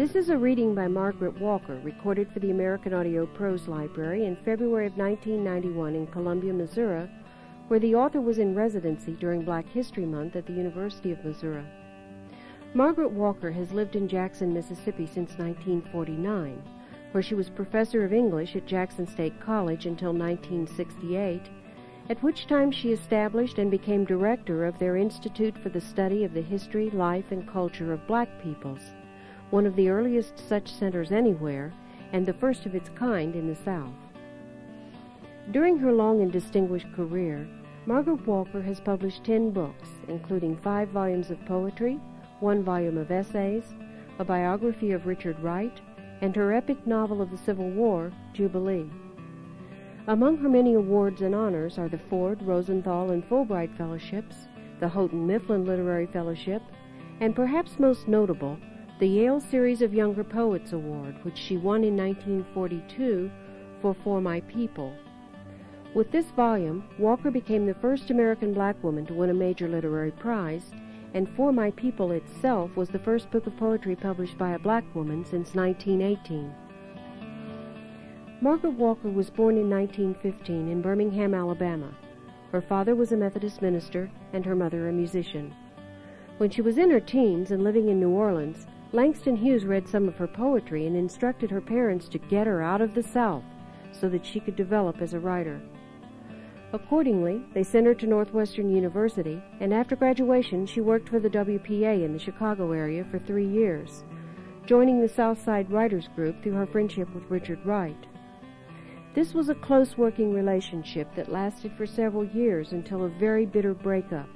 This is a reading by Margaret Walker, recorded for the American Audio Prose Library in February of 1991 in Columbia, Missouri, where the author was in residency during Black History Month at the University of Missouri. Margaret Walker has lived in Jackson, Mississippi since 1949, where she was professor of English at Jackson State College until 1968, at which time she established and became director of their Institute for the Study of the History, Life, and Culture of Black Peoples, one of the earliest such centers anywhere and the first of its kind in the South. During her long and distinguished career, Margaret Walker has published 10 books, including five volumes of poetry, one volume of essays, a biography of Richard Wright, and her epic novel of the Civil War, Jubilee. Among her many awards and honors are the Ford, Rosenthal, and Fulbright Fellowships, the Houghton Mifflin Literary Fellowship, and perhaps most notable, the Yale Series of Younger Poets Award, which she won in 1942 for For My People, with this volume, Walker became the first American black woman to win a major literary prize, and For My People itself was the first book of poetry published by a black woman since 1918. Margaret Walker was born in 1915 in Birmingham, Alabama. Her father was a Methodist minister and her mother a musician. When she was in her teens and living in New Orleans, Langston Hughes read some of her poetry and instructed her parents to get her out of the South so that she could develop as a writer. Accordingly, they sent her to Northwestern University, and after graduation, she worked for the WPA in the Chicago area for three years, joining the Southside Writers Group through her friendship with Richard Wright. This was a close working relationship that lasted for several years until a very bitter breakup,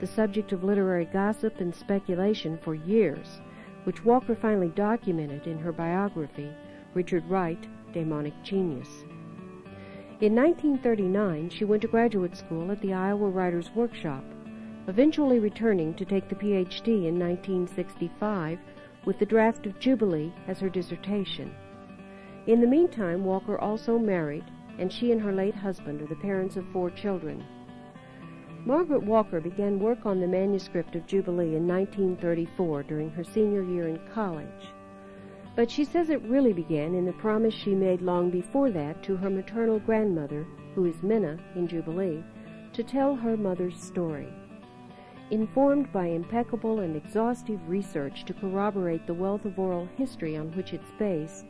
the subject of literary gossip and speculation for years, which Walker finally documented in her biography, Richard Wright, Daemonic Genius. In 1939, she went to graduate school at the Iowa Writers Workshop, eventually returning to take the PhD in 1965 with the draft of Jubilee as her dissertation. In the meantime, Walker also married, and she and her late husband are the parents of four children. Margaret Walker began work on the manuscript of Jubilee in 1934 during her senior year in college. But she says it really began in the promise she made long before that to her maternal grandmother, who is Minna in Jubilee, to tell her mother's story. Informed by impeccable and exhaustive research to corroborate the wealth of oral history on which it's based,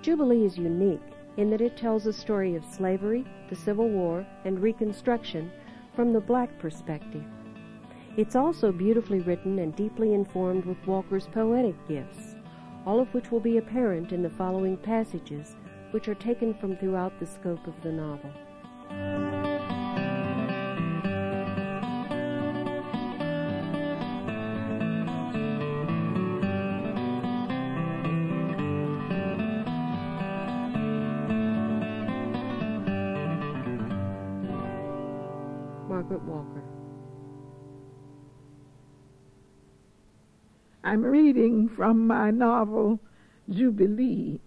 Jubilee is unique in that it tells a story of slavery, the Civil War, and Reconstruction from the black perspective. It's also beautifully written and deeply informed with Walker's poetic gifts all of which will be apparent in the following passages, which are taken from throughout the scope of the novel. Margaret Walker. I'm reading from my novel Jubilee.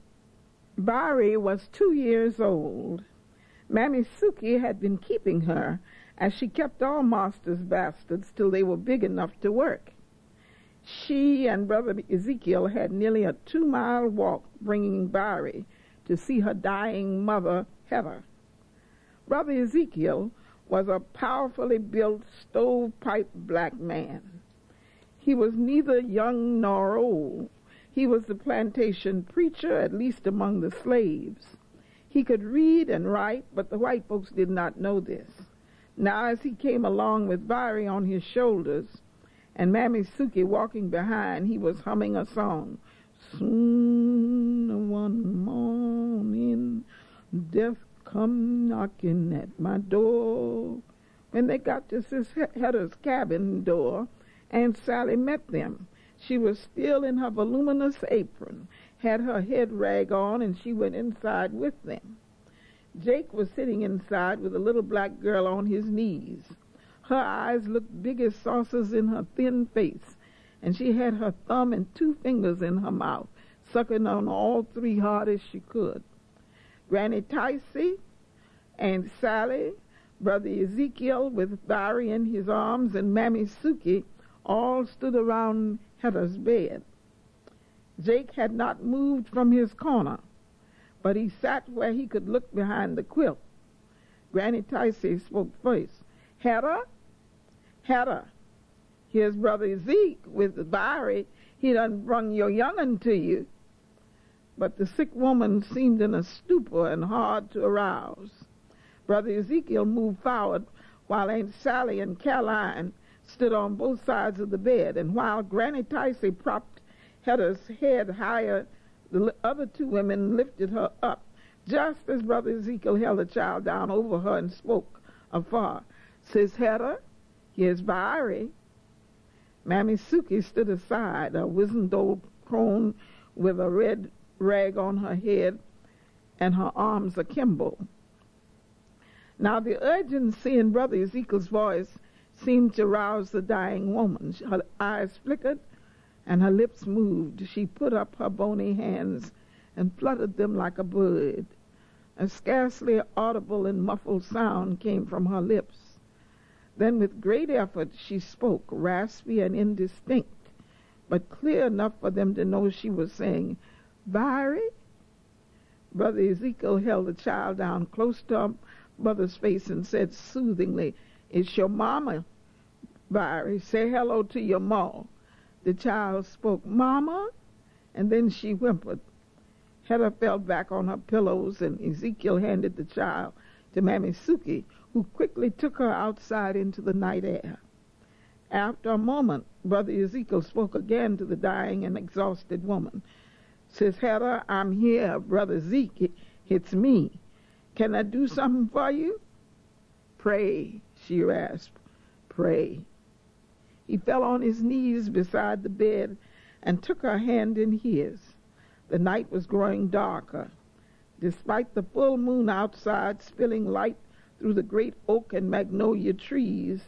Vyry was two years old. Mammy Suki had been keeping her, as she kept all master's bastards till they were big enough to work. She and brother Ezekiel had nearly a two-mile walk bringing Vyry to see her dying mother, Hetta. Brother Ezekiel was a powerfully built stovepipe black man. He was neither young nor old. He was the plantation preacher, at least among the slaves. He could read and write, but the white folks did not know this. Now, as he came along with Vyry on his shoulders and Mammy Suki walking behind, he was humming a song. Soon one morning, death come knocking at my door. When they got to Sis Hetta's cabin door, Aunt Sally met them. She was still in her voluminous apron, had her head rag on, and she went inside with them. Jake was sitting inside with a little black girl on his knees. Her eyes looked big as saucers in her thin face, and she had her thumb and two fingers in her mouth, sucking on all three hard as she could. Granny Ticey, and Sally, Brother Ezekiel with Vyry in his arms, and Mammy Suki all stood around Hetta's bed. Jake had not moved from his corner, but he sat where he could look behind the quilt. Granny Ticey spoke first. Hetta, Hetta, here's Brother Zeke with Vyry. He done brung your young'un to you. But the sick woman seemed in a stupor and hard to arouse. Brother Ezekiel moved forward while Aunt Sally and Caroline stood on both sides of the bed, and while Granny Ticey propped Hetta's head higher, the other two women lifted her up, just as Brother Ezekiel held the child down over her and spoke afar. Says Hetta, here's Vyry. Mammy Suki stood aside, a wizened old crone with a red rag on her head and her arms akimbo. Now the urgency in Brother Ezekiel's voice seemed to rouse the dying woman. Her eyes flickered and her lips moved. She put up her bony hands and fluttered them like a bird. A scarcely audible and muffled sound came from her lips. Then, with great effort, she spoke, raspy and indistinct, but clear enough for them to know she was saying, Vyry? Brother Ezekiel held the child down close to her mother's face and said soothingly, It's your mama, Vyry. Say hello to your ma. The child spoke, Mama, and then she whimpered. Hetta fell back on her pillows, and Ezekiel handed the child to Mammy Suki, who quickly took her outside into the night air. After a moment, Brother Ezekiel spoke again to the dying and exhausted woman. Says Hetta, I'm here, Brother Zeke. It's me. Can I do something for you? Pray, she rasped. Pray. He fell on his knees beside the bed and took her hand in his. The night was growing darker. Despite the full moon outside spilling light through the great oak and magnolia trees,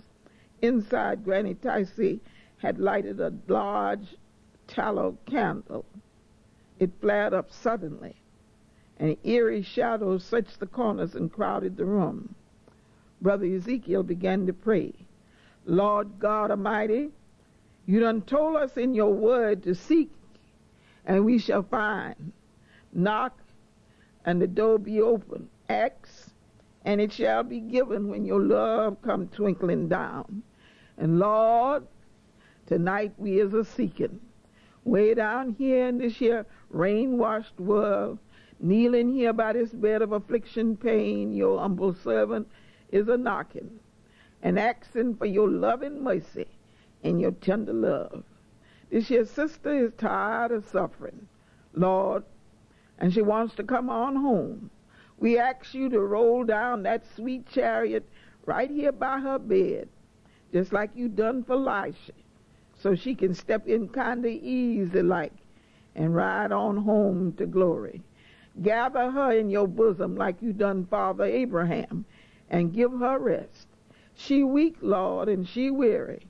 inside Granny Ticey had lighted a large tallow candle. It flared up suddenly and eerie shadows searched the corners and crowded the room. Brother Ezekiel began to pray. Lord God Almighty, you done told us in your word to seek, and we shall find. Knock, and the door be open. Ask, and it shall be given when your love come twinkling down. And Lord, tonight we is a seeking. Way down here in this here rain-washed world, Kneeling here by this bed of affliction, pain, your humble servant is a knocking and asking for your loving mercy and your tender love. This your sister is tired of suffering, Lord, and she wants to come on home. We ask you to roll down that sweet chariot right here by her bed, just like you done for Lisha, so she can step in kind of easy like and ride on home to glory. Gather her in your bosom like you done Father Abraham, and give her rest. She weak, Lord, and she weary,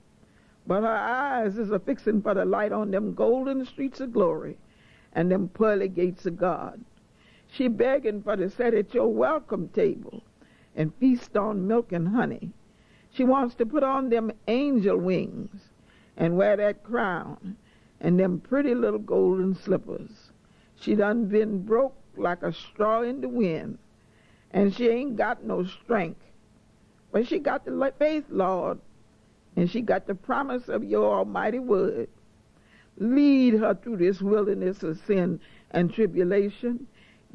but her eyes is a fixin' for the light on them golden streets of glory and them pearly gates of God. She begging for to sit at your welcome table and feast on milk and honey. She wants to put on them angel wings and wear that crown and them pretty little golden slippers. She done been broke like a straw in the wind, and she ain't got no strength. But she got the faith, Lord, and she got the promise of your almighty word. Lead her through this wilderness of sin and tribulation.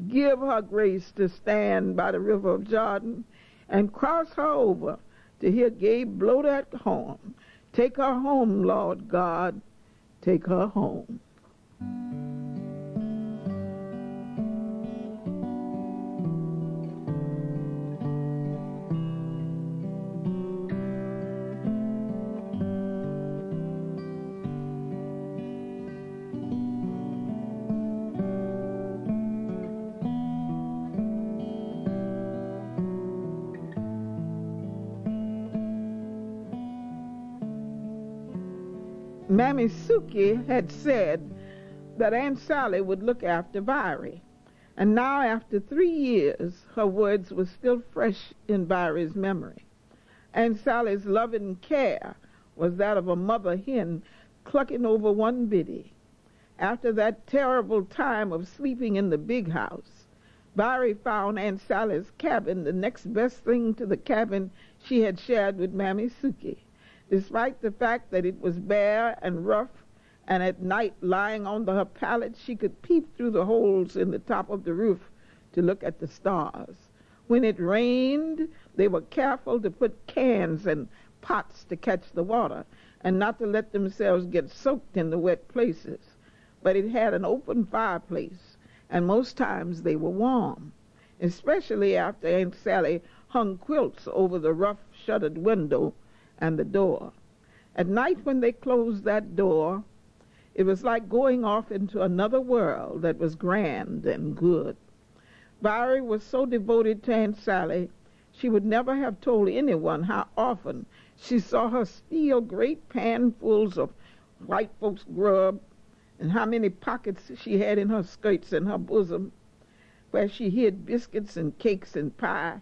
Give her grace to stand by the river of Jordan and cross her over to hear Gabe blow that horn. Take her home, Lord God. Take her home. Mammy Suki had said that Aunt Sally would look after Vyry. And now, after three years, her words were still fresh in Vyry's memory. Aunt Sally's loving care was that of a mother hen clucking over one biddy. After that terrible time of sleeping in the big house, Vyry found Aunt Sally's cabin the next best thing to the cabin she had shared with Mammy Sookie, despite the fact that it was bare and rough, and at night, lying on the, her pallet, she could peep through the holes in the top of the roof to look at the stars. When it rained, they were careful to put cans and pots to catch the water and not to let themselves get soaked in the wet places. But it had an open fireplace, and most times they were warm, especially after Aunt Sally hung quilts over the rough shuttered window and the door. At night, when they closed that door, it was like going off into another world that was grand and good. Vyry was so devoted to Aunt Sally, she would never have told anyone how often she saw her steal great panfuls of white folks' grub and how many pockets she had in her skirts and her bosom, where she hid biscuits and cakes and pie,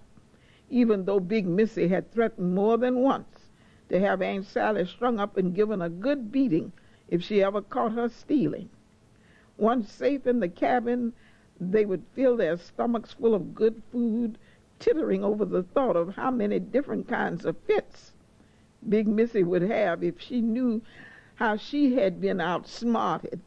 even though Big Missy had threatened more than once to have Aunt Sally strung up and given a good beating if she ever caught her stealing. Once safe in the cabin, they would fill their stomachs full of good food, tittering over the thought of how many different kinds of fits Big Missy would have if she knew how she had been outsmarted.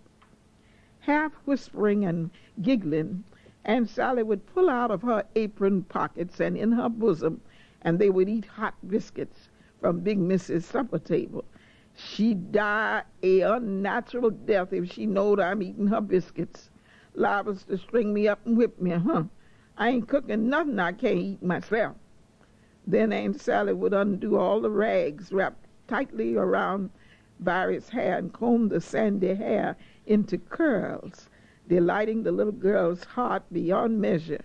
Half whispering and giggling, Aunt Sally would pull out of her apron pockets and in her bosom, and they would eat hot biscuits from Big Missy's supper table. She'd die a unnatural death if she knowed I'm eating her biscuits. Liable to string me up and whip me, huh? I ain't cooking nothing I can't eat myself. Then Aunt Sally would undo all the rags wrapped tightly around Vyry's hair and comb the sandy hair into curls, delighting the little girl's heart beyond measure,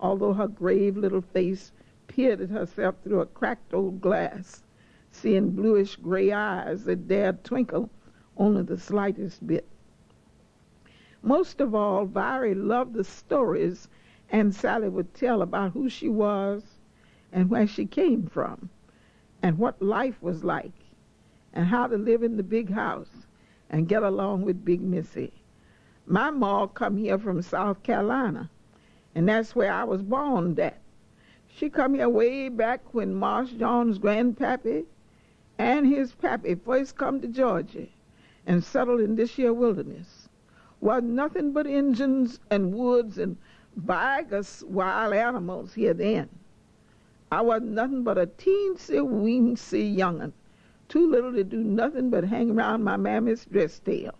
although her grave little face peered at herself through a cracked old glass, seeing bluish gray eyes that dared twinkle only the slightest bit. Most of all, Vyry loved the stories Aunt Sally would tell about who she was and where she came from and what life was like and how to live in the big house and get along with Big Missy. My ma come here from South Carolina, and that's where I was born at. She come here way back when Marse John's grandpappy and his pappy first come to Georgia and settled in this here wilderness. Was nothing but Injuns and woods and bigus wild animals here then. I was nothing but a teensy weensy young'un, too little to do nothing but hang around my mammy's dress tail.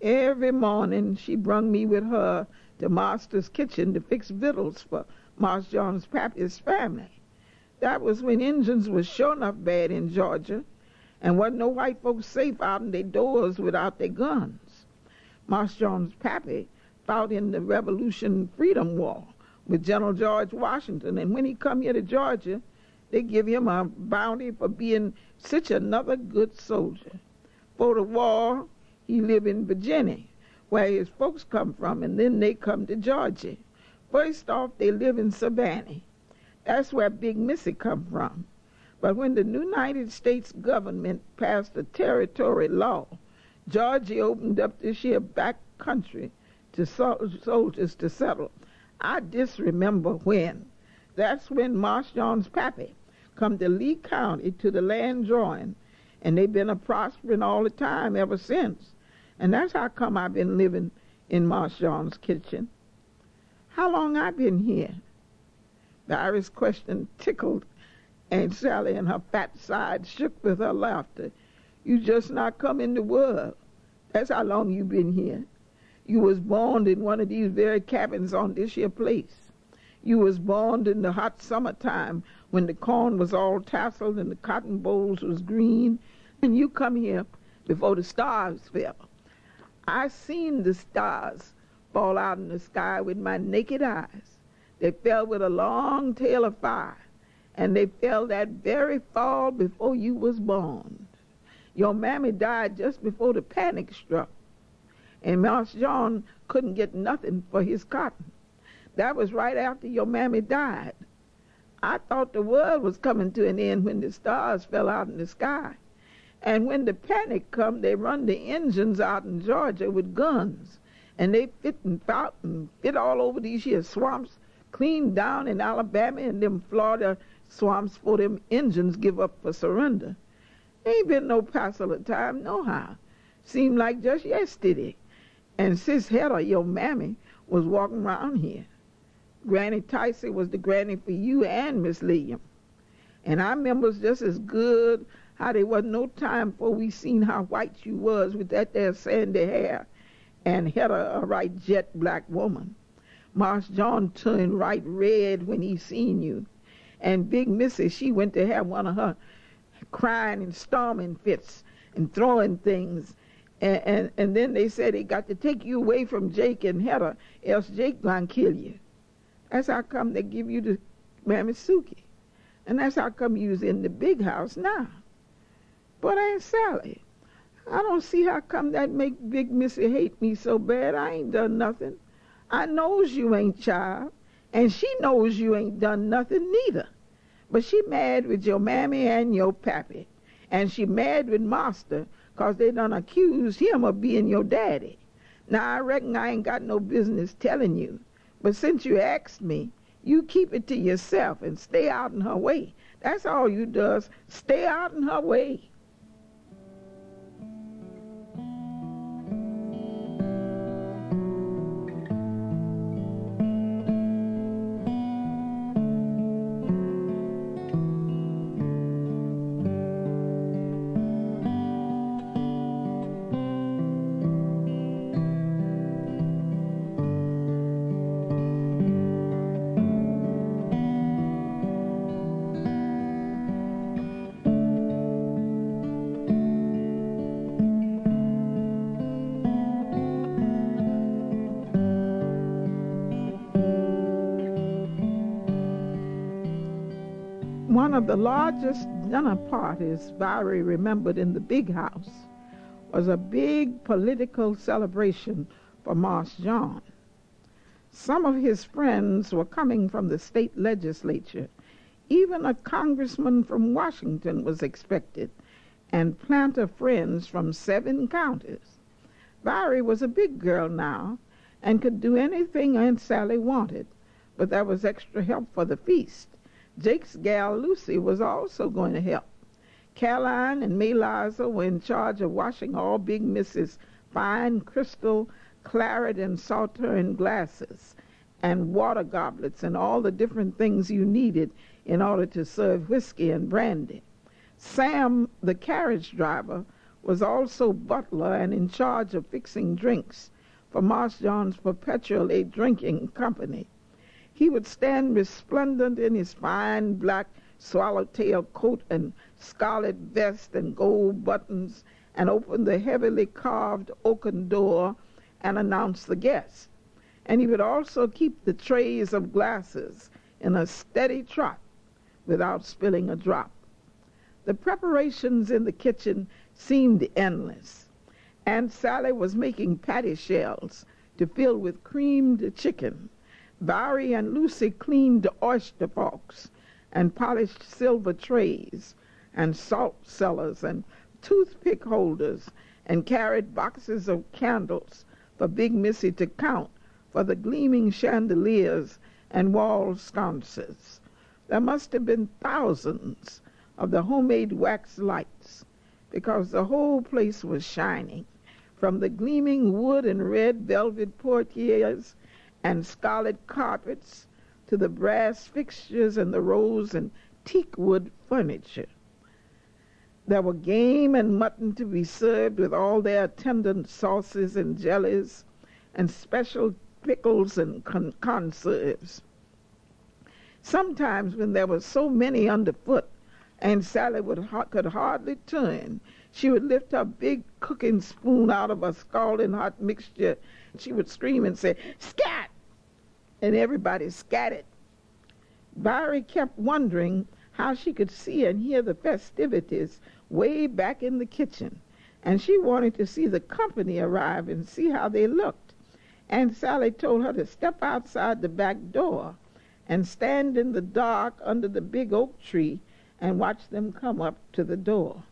Every morning she brung me with her to master's kitchen to fix victuals for Marse John's pappy's family. That was when Injuns was sure enough bad in Georgia, and wasn't no white folks safe out in their doors without their guns. Marse John's pappy fought in the Revolution Freedom War, with General George Washington. And when he come here to Georgia, they give him a bounty for being such another good soldier. For the war, he lived in Virginia, where his folks come from, and then they come to Georgia. First off, they live in Savannah. That's where Big Missy come from. But when the New United States government passed a territory law, Georgia opened up this here back country to soldiers to settle. I disremember when. That's when Marse John's pappy come to Lee County to the land drawing, and they've been a prospering all the time ever since. And that's how come I've been living in Marse John's kitchen. How long I been here? Vyry's question tickled Aunt Sally, and her fat side shook with her laughter. You just not come in the world. That's how long you been here. You was born in one of these very cabins on this here place. You was born in the hot summertime when the corn was all tasseled and the cotton bolls was green, and you come here before the stars fell. I seen the stars fall out in the sky with my naked eyes. They fell with a long tail of fire, and they fell that very fall before you was born. Your mammy died just before the panic struck and Marse John couldn't get nothing for his cotton. That was right after your mammy died. I thought the world was coming to an end when the stars fell out in the sky. And when the panic come, they run the Injuns out in Georgia with guns. And they fit and out and fit all over these here swamps, clean down in Alabama and them Florida swamps for them Injuns give up for surrender. Ain't been no passel time, no how. Seemed like just yesterday. And Sis Hetta, your mammy, was walking around here. Granny Ticey was the granny for you and Miss Lillian. And I remember just as good how there wasn't no time before we seen how white you was with that there sandy hair and Hetta a right jet black woman. Marse John turned right red when he seen you. And Big Missy, she went to have one of her crying and storming fits and throwing things. And, and, and then they said they got to take you away from Jake and Hetta, else Jake gonna kill you. That's how come they give you the Mammy Suki. And that's how come you's in the big house now. But Aunt Sally, I don't see how come that make Big Missy hate me so bad. I ain't done nothing. I knows you ain't child, and she knows you ain't done nothing neither. But she mad with your mammy and your pappy. And she mad with master cause they done accused him of being your daddy. Now, I reckon I ain't got no business telling you. But since you asked me, you keep it to yourself and stay out in her way. That's all you does. Stay out in her way. Of the largest dinner parties Vyry remembered in the big house was a big political celebration for Marse John. Some of his friends were coming from the state legislature. Even a congressman from Washington was expected, and planter friends from seven counties. Vyry was a big girl now and could do anything Aunt Sally wanted, but there was extra help for the feast. Jake's gal Lucy was also going to help. Caroline and May Liza were in charge of washing all Big Miss's fine crystal, claret, and sauterne glasses, and water goblets, and all the different things you needed in order to serve whiskey and brandy. Sam, the carriage driver, was also butler and in charge of fixing drinks for Marse John's perpetually drinking company. He would stand resplendent in his fine black swallowtail coat and scarlet vest and gold buttons and open the heavily carved oaken door and announce the guests. And he would also keep the trays of glasses in a steady trot without spilling a drop. The preparations in the kitchen seemed endless. Aunt Sally was making patty shells to fill with creamed chicken Vyry and Lucy cleaned oyster forks and polished silver trays and salt cellars and toothpick holders and carried boxes of candles for Big Missy to count for the gleaming chandeliers and wall sconces. There must have been thousands of the homemade wax lights because the whole place was shining, from the gleaming wood and red velvet portieres and scarlet carpets to the brass fixtures and the rose and teakwood furniture. There were game and mutton to be served with all their attendant sauces and jellies and special pickles and con- conserves. Sometimes when there were so many underfoot, and Sally would could hardly turn. She would lift her big cooking spoon out of a scalding hot mixture. She would scream and say, Scat! And everybody scattered. Vyry kept wondering how she could see and hear the festivities way back in the kitchen, and she wanted to see the company arrive and see how they looked. And Sally told her to step outside the back door and stand in the dark under the big oak tree and watch them come up to the door.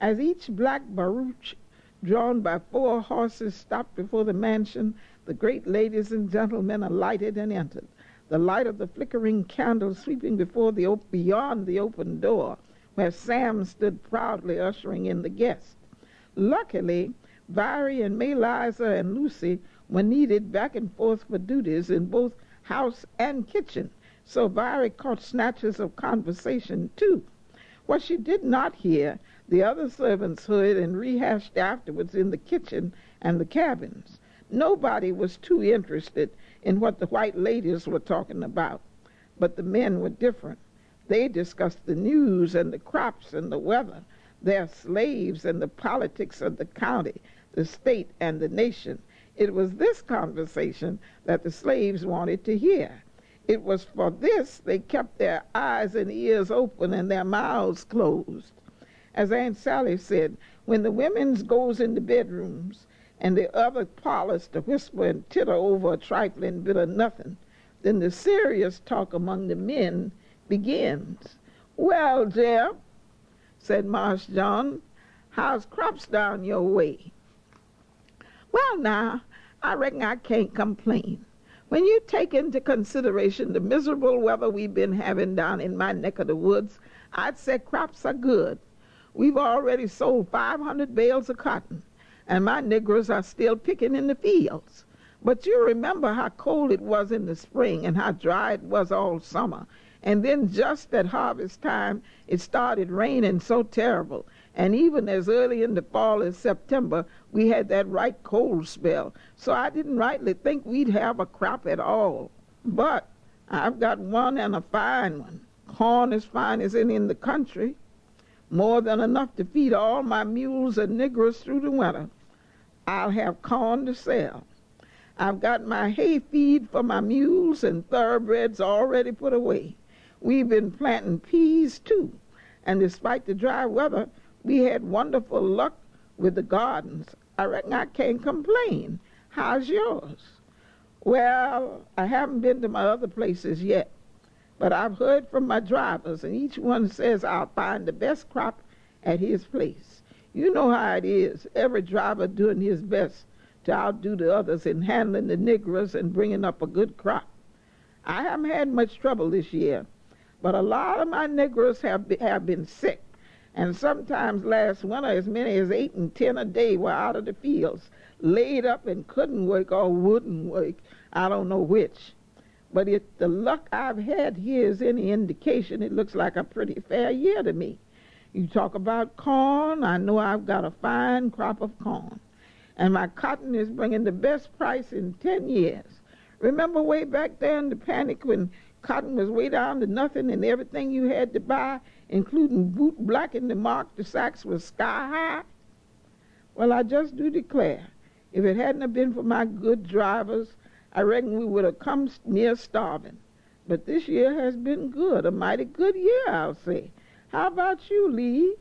As each black barouche, drawn by four horses, stopped before the mansion, the great ladies and gentlemen alighted and entered. The light of the flickering candle sweeping before the op- beyond the open door, where Sam stood proudly ushering in the guests. Luckily, Vyry and Mayliza and Lucy were needed back and forth for duties in both house and kitchen, so Vyry caught snatches of conversation too. What she did not hear, the other servants heard and rehashed afterwards in the kitchen and the cabins. Nobody was too interested in what the white ladies were talking about, but the men were different. They discussed the news and the crops and the weather, their slaves and the politics of the county, the state, and the nation. It was this conversation that the slaves wanted to hear. It was for this they kept their eyes and ears open and their mouths closed. As Aunt Sally said, when the women's goes into bedrooms, and the other parlors to whisper and titter over a trifling bit of nothing, then the serious talk among the men begins. Well, Jeff, said Marse John, how's crops down your way? Well, now, I reckon I can't complain. When you take into consideration the miserable weather we've been having down in my neck of the woods, I'd say crops are good. We've already sold 500 bales of cotton and my niggers are still picking in the fields. But you remember how cold it was in the spring and how dry it was all summer. And then just at harvest time, it started raining so terrible. And even as early in the fall as September, we had that right cold spell. So I didn't rightly think we'd have a crop at all. But I've got one and a fine one. Corn as fine as any in the country more than enough to feed all my mules and niggers through the winter. I'll have corn to sell. I've got my hay feed for my mules and thoroughbreds already put away. We've been planting peas too, and despite the dry weather, we had wonderful luck with the gardens. I reckon I can't complain. How's yours? Well, I haven't been to my other places yet. But I've heard from my drivers, and each one says I'll find the best crop at his place. You know how it is, every driver doing his best to outdo the others in handling the niggers and bringing up a good crop. I haven't had much trouble this year, but a lot of my niggers have, be, have been sick, and sometimes last winter as many as eight and ten a day were out of the fields, laid up and couldn't work or wouldn't work, I don't know which. But if the luck I've had here is any indication, it looks like a pretty fair year to me. You talk about corn, I know I've got a fine crop of corn. And my cotton is bringing the best price in 10 years. Remember way back there in the panic when cotton was way down to nothing and everything you had to buy, including boot black and the mark, the sacks was sky high? Well, I just do declare, if it hadn't have been for my good drivers, I reckon we would have come near starving. But this year has been good, a mighty good year, I'll say. How about you, Lee?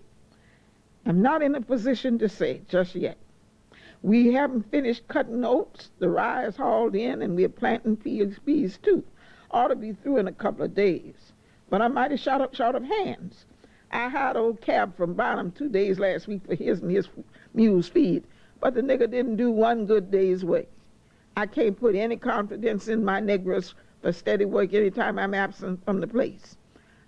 I'm not in a position to say just yet. We haven't finished cutting oats. The rye is hauled in, and we're planting peas, too. Ought to be through in a couple of days. But I'm mighty short of, short of hands. I hired old Cab from Barnum two days last week for his and his mule's feed, but the nigger didn't do one good day's work. I can't put any confidence in my Negroes for steady work any time I'm absent from the place.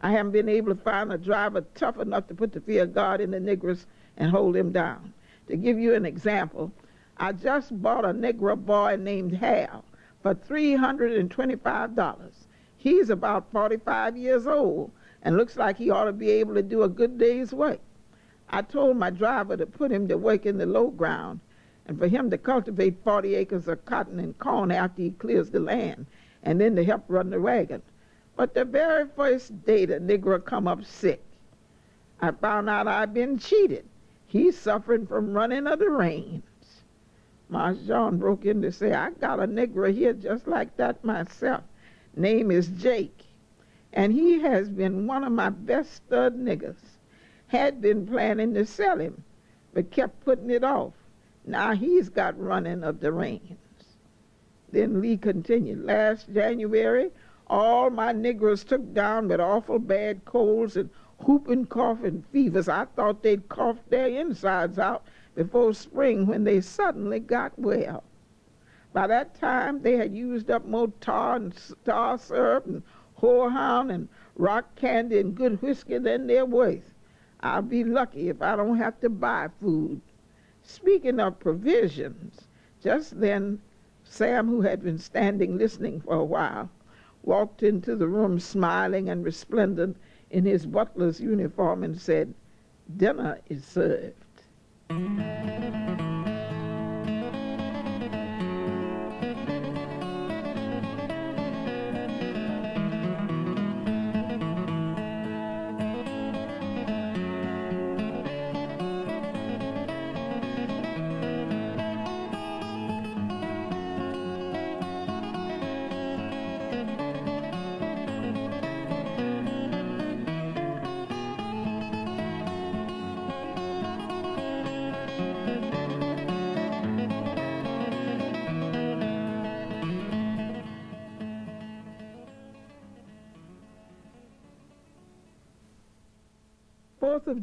I haven't been able to find a driver tough enough to put the fear of God in the Negroes and hold him down. To give you an example, I just bought a Negro boy named Hal for $325. He's about 45 years old and looks like he ought to be able to do a good day's work. I told my driver to put him to work in the low ground and for him to cultivate 40 acres of cotton and corn after he clears the land, and then to help run the wagon. But the very first day the Negro come up sick, I found out I'd been cheated. He's suffering from running of the reins. Marse broke in to say, I got a Negro here just like that myself. Name is Jake. And he has been one of my best stud niggers. Had been planning to sell him, but kept putting it off. Now he's got running of the reins. Then Lee continued, last January, all my Negroes took down with awful bad colds and whooping, cough and fevers. I thought they'd cough their insides out before spring when they suddenly got well. By that time, they had used up more tar and star syrup and horehound and rock candy and good whiskey than they're worth. I'll be lucky if I don't have to buy food. Speaking of provisions, just then Sam, who had been standing listening for a while, walked into the room smiling and resplendent in his butler's uniform and said, Dinner is served.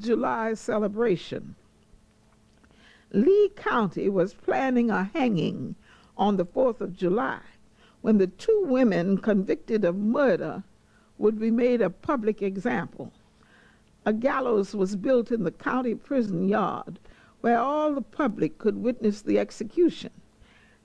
July celebration. Lee County was planning a hanging on the 4th of July when the two women convicted of murder would be made a public example. A gallows was built in the county prison yard where all the public could witness the execution,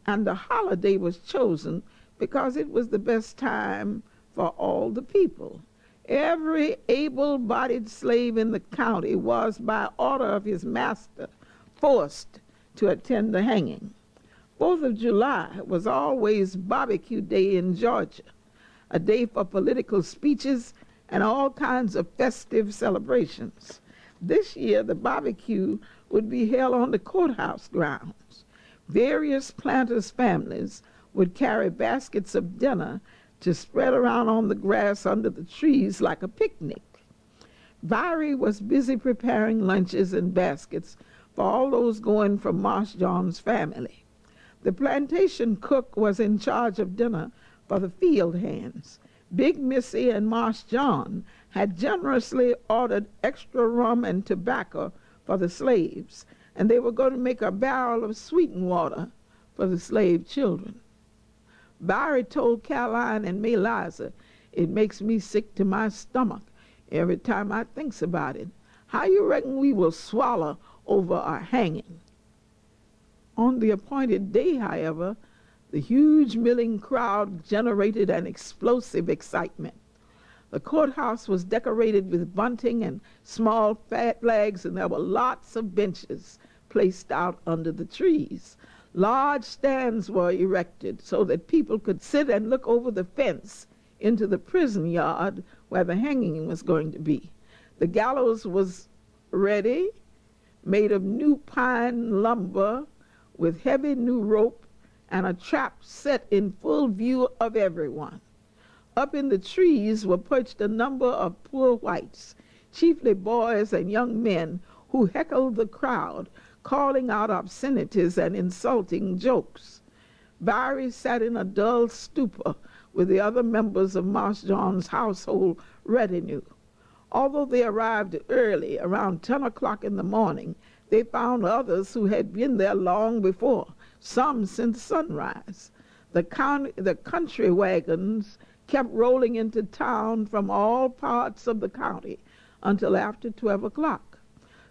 and the holiday was chosen because it was the best time for all the people. Every able bodied slave in the county was, by order of his master, forced to attend the hanging. Fourth of July was always barbecue day in Georgia, a day for political speeches and all kinds of festive celebrations. This year, the barbecue would be held on the courthouse grounds. Various planters' families would carry baskets of dinner to spread around on the grass under the trees like a picnic. Vyry was busy preparing lunches and baskets for all those going from Marse John's family. The plantation cook was in charge of dinner for the field hands. Big Missy and Marse John had generously ordered extra rum and tobacco for the slaves, and they were going to make a barrel of sweetened water for the slave children. Vyry told Caroline and me Liza, it makes me sick to my stomach every time I thinks about it. How you reckon we will swallow over our hanging? On the appointed day, however, the huge milling crowd generated an explosive excitement. The courthouse was decorated with bunting and small fat flags, and there were lots of benches placed out under the trees. Large stands were erected so that people could sit and look over the fence into the prison yard where the hanging was going to be. The gallows was ready, made of new pine lumber with heavy new rope and a trap set in full view of everyone. Up in the trees were perched a number of poor whites, chiefly boys and young men, who heckled the crowd calling out obscenities and insulting jokes. Vyry sat in a dull stupor with the other members of Marse John's household retinue. Although they arrived early, around 10 o'clock in the morning, they found others who had been there long before, some since sunrise. The, county, the country wagons kept rolling into town from all parts of the county until after 12 o'clock.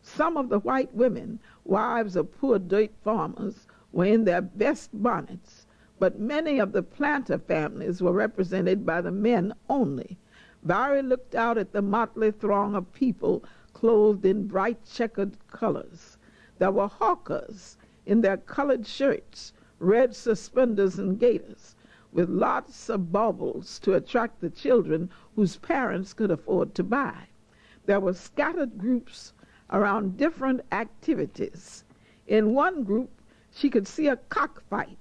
Some of the white women wives of poor dirt farmers were in their best bonnets, but many of the planter families were represented by the men only. Vyry looked out at the motley throng of people clothed in bright checkered colors. There were hawkers in their colored shirts, red suspenders and gaiters, with lots of baubles to attract the children whose parents could afford to buy. There were scattered groups around different activities. In one group, she could see a cockfight.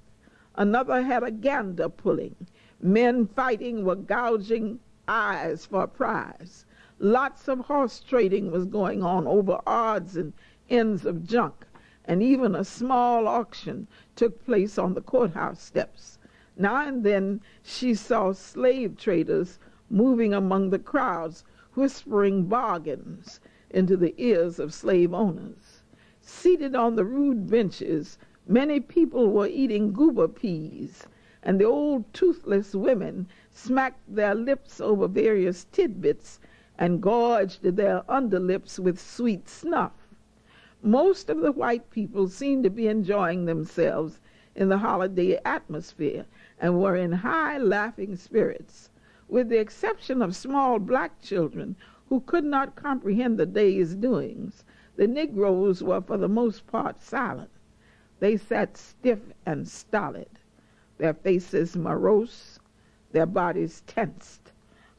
Another had a gander pulling. Men fighting were gouging eyes for a prize. Lots of horse trading was going on over odds and ends of junk, and even a small auction took place on the courthouse steps. Now and then she saw slave traders moving among the crowds whispering bargains into the ears of slave owners. Seated on the rude benches, many people were eating goober peas, and the old toothless women smacked their lips over various tidbits and gorged their underlips with sweet snuff. Most of the white people seemed to be enjoying themselves in the holiday atmosphere and were in high laughing spirits, with the exception of small black children who could not comprehend the day's doings. The Negroes were for the most part silent. They sat stiff and stolid, their faces morose, their bodies tensed.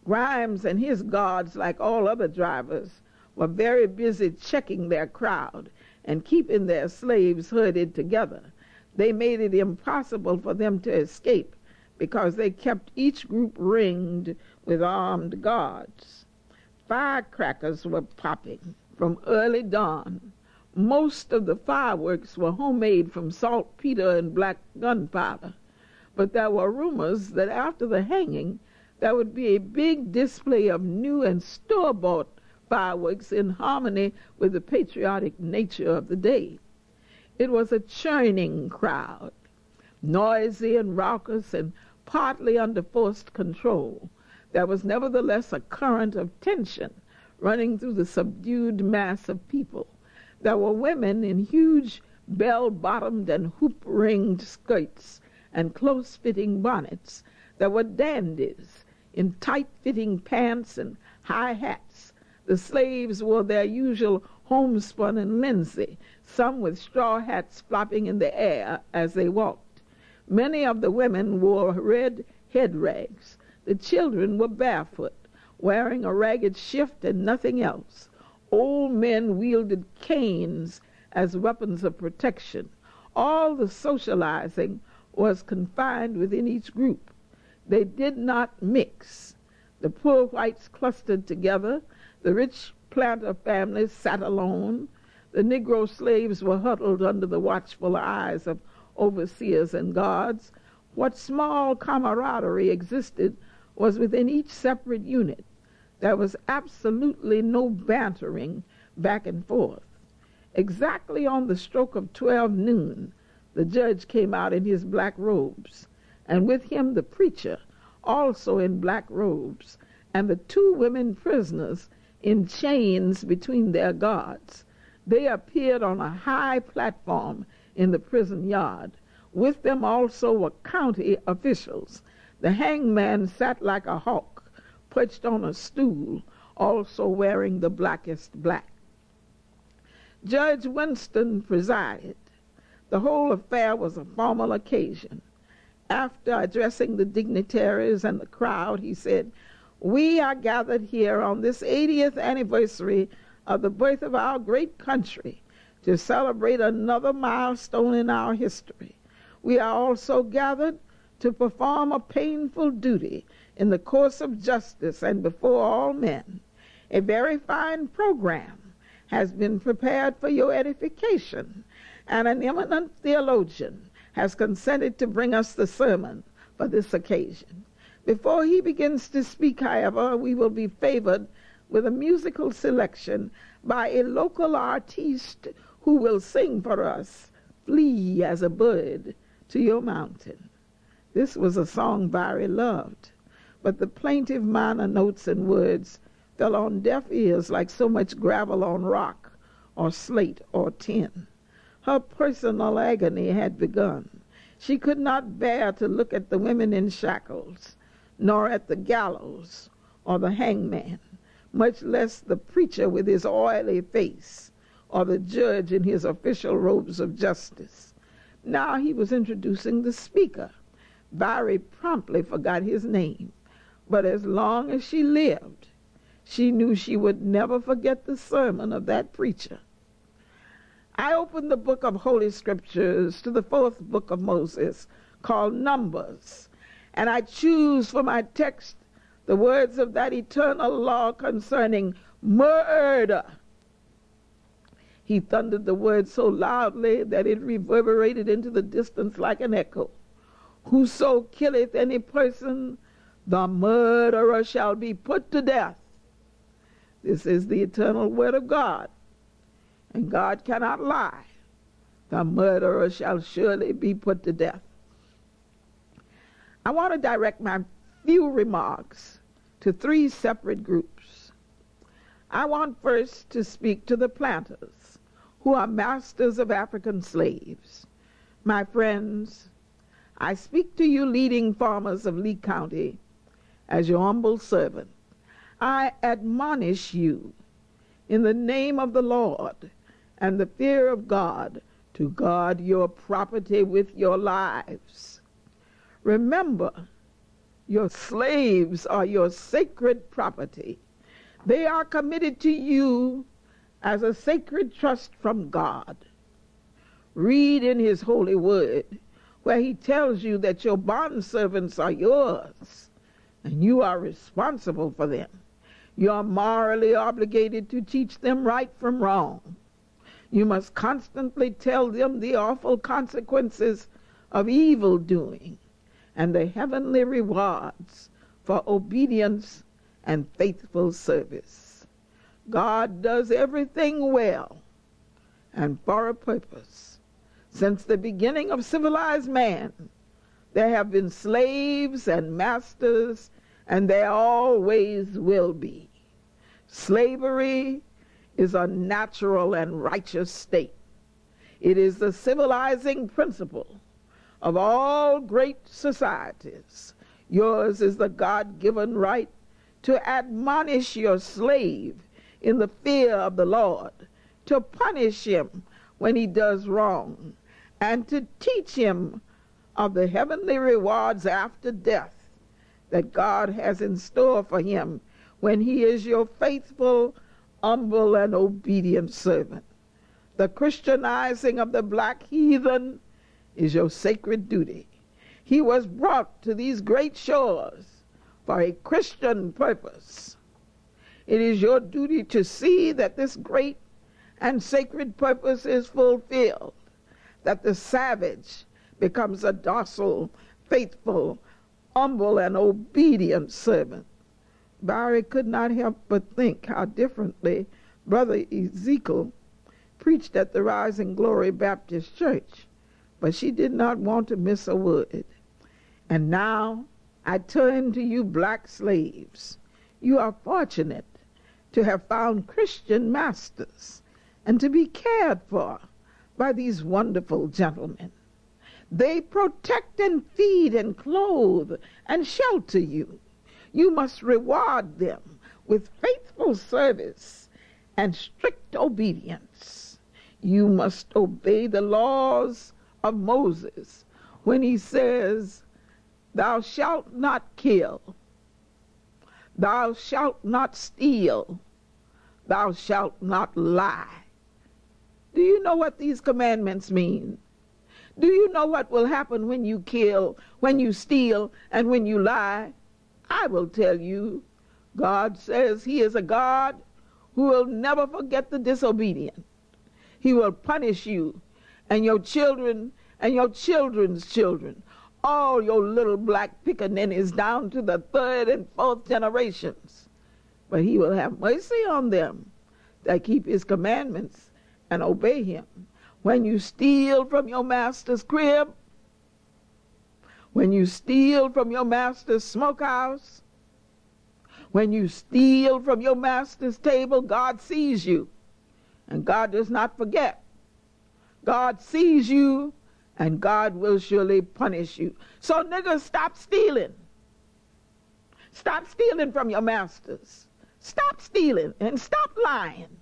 Grimes and his guards, like all other drivers, were very busy checking their crowd and keeping their slaves herded together. They made it impossible for them to escape because they kept each group ringed with armed guards. Firecrackers were popping from early dawn. Most of the fireworks were homemade from saltpeter and black gunpowder, but there were rumors that after the hanging there would be a big display of new and store-bought fireworks in harmony with the patriotic nature of the day. It was a churning crowd, noisy and raucous and partly under forced control. There was nevertheless a current of tension running through the subdued mass of people. There were women in huge bell-bottomed and hoop-ringed skirts and close-fitting bonnets. There were dandies in tight-fitting pants and high hats the slaves wore their usual homespun and linsey, some with straw hats flopping in the air as they walked. Many of the women wore red head rags. The children were barefoot, wearing a ragged shift and nothing else. Old men wielded canes as weapons of protection. All the socializing was confined within each group. They did not mix. The poor whites clustered together, the rich planter families sat alone. The Negro slaves were huddled under the watchful eyes of overseers and guards. What small camaraderie existed was within each separate unit. There was absolutely no bantering back and forth. Exactly on the stroke of 12 noon, the judge came out in his black robes, and with him the preacher, also in black robes, and the two women prisoners in chains between their guards. They appeared on a high platform in the prison yard. With them also were county officials. The hangman sat like a hawk, perched on a stool, also wearing the blackest black. Judge Winston presided. The whole affair was a formal occasion. After addressing the dignitaries and the crowd, he said, we are gathered here on this 80th anniversary of the birth of our great country to celebrate another milestone in our history. We are also gathered to perform a painful duty in the course of justice and before all men. A very fine program has been prepared for your edification, and an eminent theologian has consented to bring us the sermon for this occasion. Before he begins to speak, however, we will be favored with a musical selection by a local artiste who will sing for us, Flee as a Bird to Your Mountain. This was a song Vyry loved, but the plaintive minor notes and words fell on deaf ears like so much gravel on rock or slate or tin. Her personal agony had begun. She could not bear to look at the women in shackles nor at the gallows or the hangman, much less the preacher with his oily face or the judge in his official robes of justice. Now he was introducing the speaker. Vyry promptly forgot his name, but as long as she lived, she knew she would never forget the sermon of that preacher. I opened the book of Holy Scriptures to the fourth book of Moses called Numbers and I choose for my text the words of that eternal law concerning murder. He thundered the word so loudly that it reverberated into the distance like an echo. Whoso killeth any person, the murderer shall be put to death. This is the eternal word of God, and God cannot lie. The murderer shall surely be put to death. I want to direct my few remarks to three separate groups. I want first to speak to the planters, who are masters of African slaves. My friends, I speak to you leading farmers of Lee County as your humble servant. I admonish you in the name of the Lord and the fear of God to guard your property with your lives. Remember, your slaves are your sacred property. They are committed to you as a sacred trust from God. Read in His holy word where He tells you that your bondservants are yours and you are responsible for them. You are morally obligated to teach them right from wrong. You must constantly tell them the awful consequences of evil doing and the heavenly rewards for obedience and faithful service. God does everything well and for a purpose. Since the beginning of civilized man, there have been slaves and masters, and there always will be. Slavery is a natural and righteous state. It is the civilizing principle of all great societies. Yours is the God given right to admonish your slave in the fear of the Lord, to punish him when he does wrong, and to teach him of the heavenly rewards after death that God has in store for him when he is your faithful, humble, and obedient servant. The Christianizing of the black heathen is your sacred duty. He was brought to these great shores for a Christian purpose. It is your duty to see that this great and sacred purpose is fulfilled, that the savage becomes a docile, faithful, humble, and obedient servant. Vyry could not help but think how differently Brother Ezekiel preached at the Rising Glory Baptist Church but she did not want to miss a word. And now I turn to you, black slaves. You are fortunate to have found Christian masters and to be cared for by these wonderful gentlemen. They protect and feed and clothe and shelter you. You must reward them with faithful service and strict obedience. You must obey the laws of Moses when he says, Thou shalt not kill, thou shalt not steal, thou shalt not lie. Do you know what these commandments mean? Do you know what will happen when you kill, when you steal, and when you lie? I will tell you. God says He is a God who will never forget the disobedient. He will punish you and your children and your children's children, all your little black pickaninnies down to the third and fourth generations. But he will have mercy on them that keep his commandments and obey him. When you steal from your master's crib, when you steal from your master's smokehouse, when you steal from your master's table, God sees you. And God does not forget. God sees you and God will surely punish you. So, niggas, stop stealing. Stop stealing from your masters. Stop stealing and stop lying.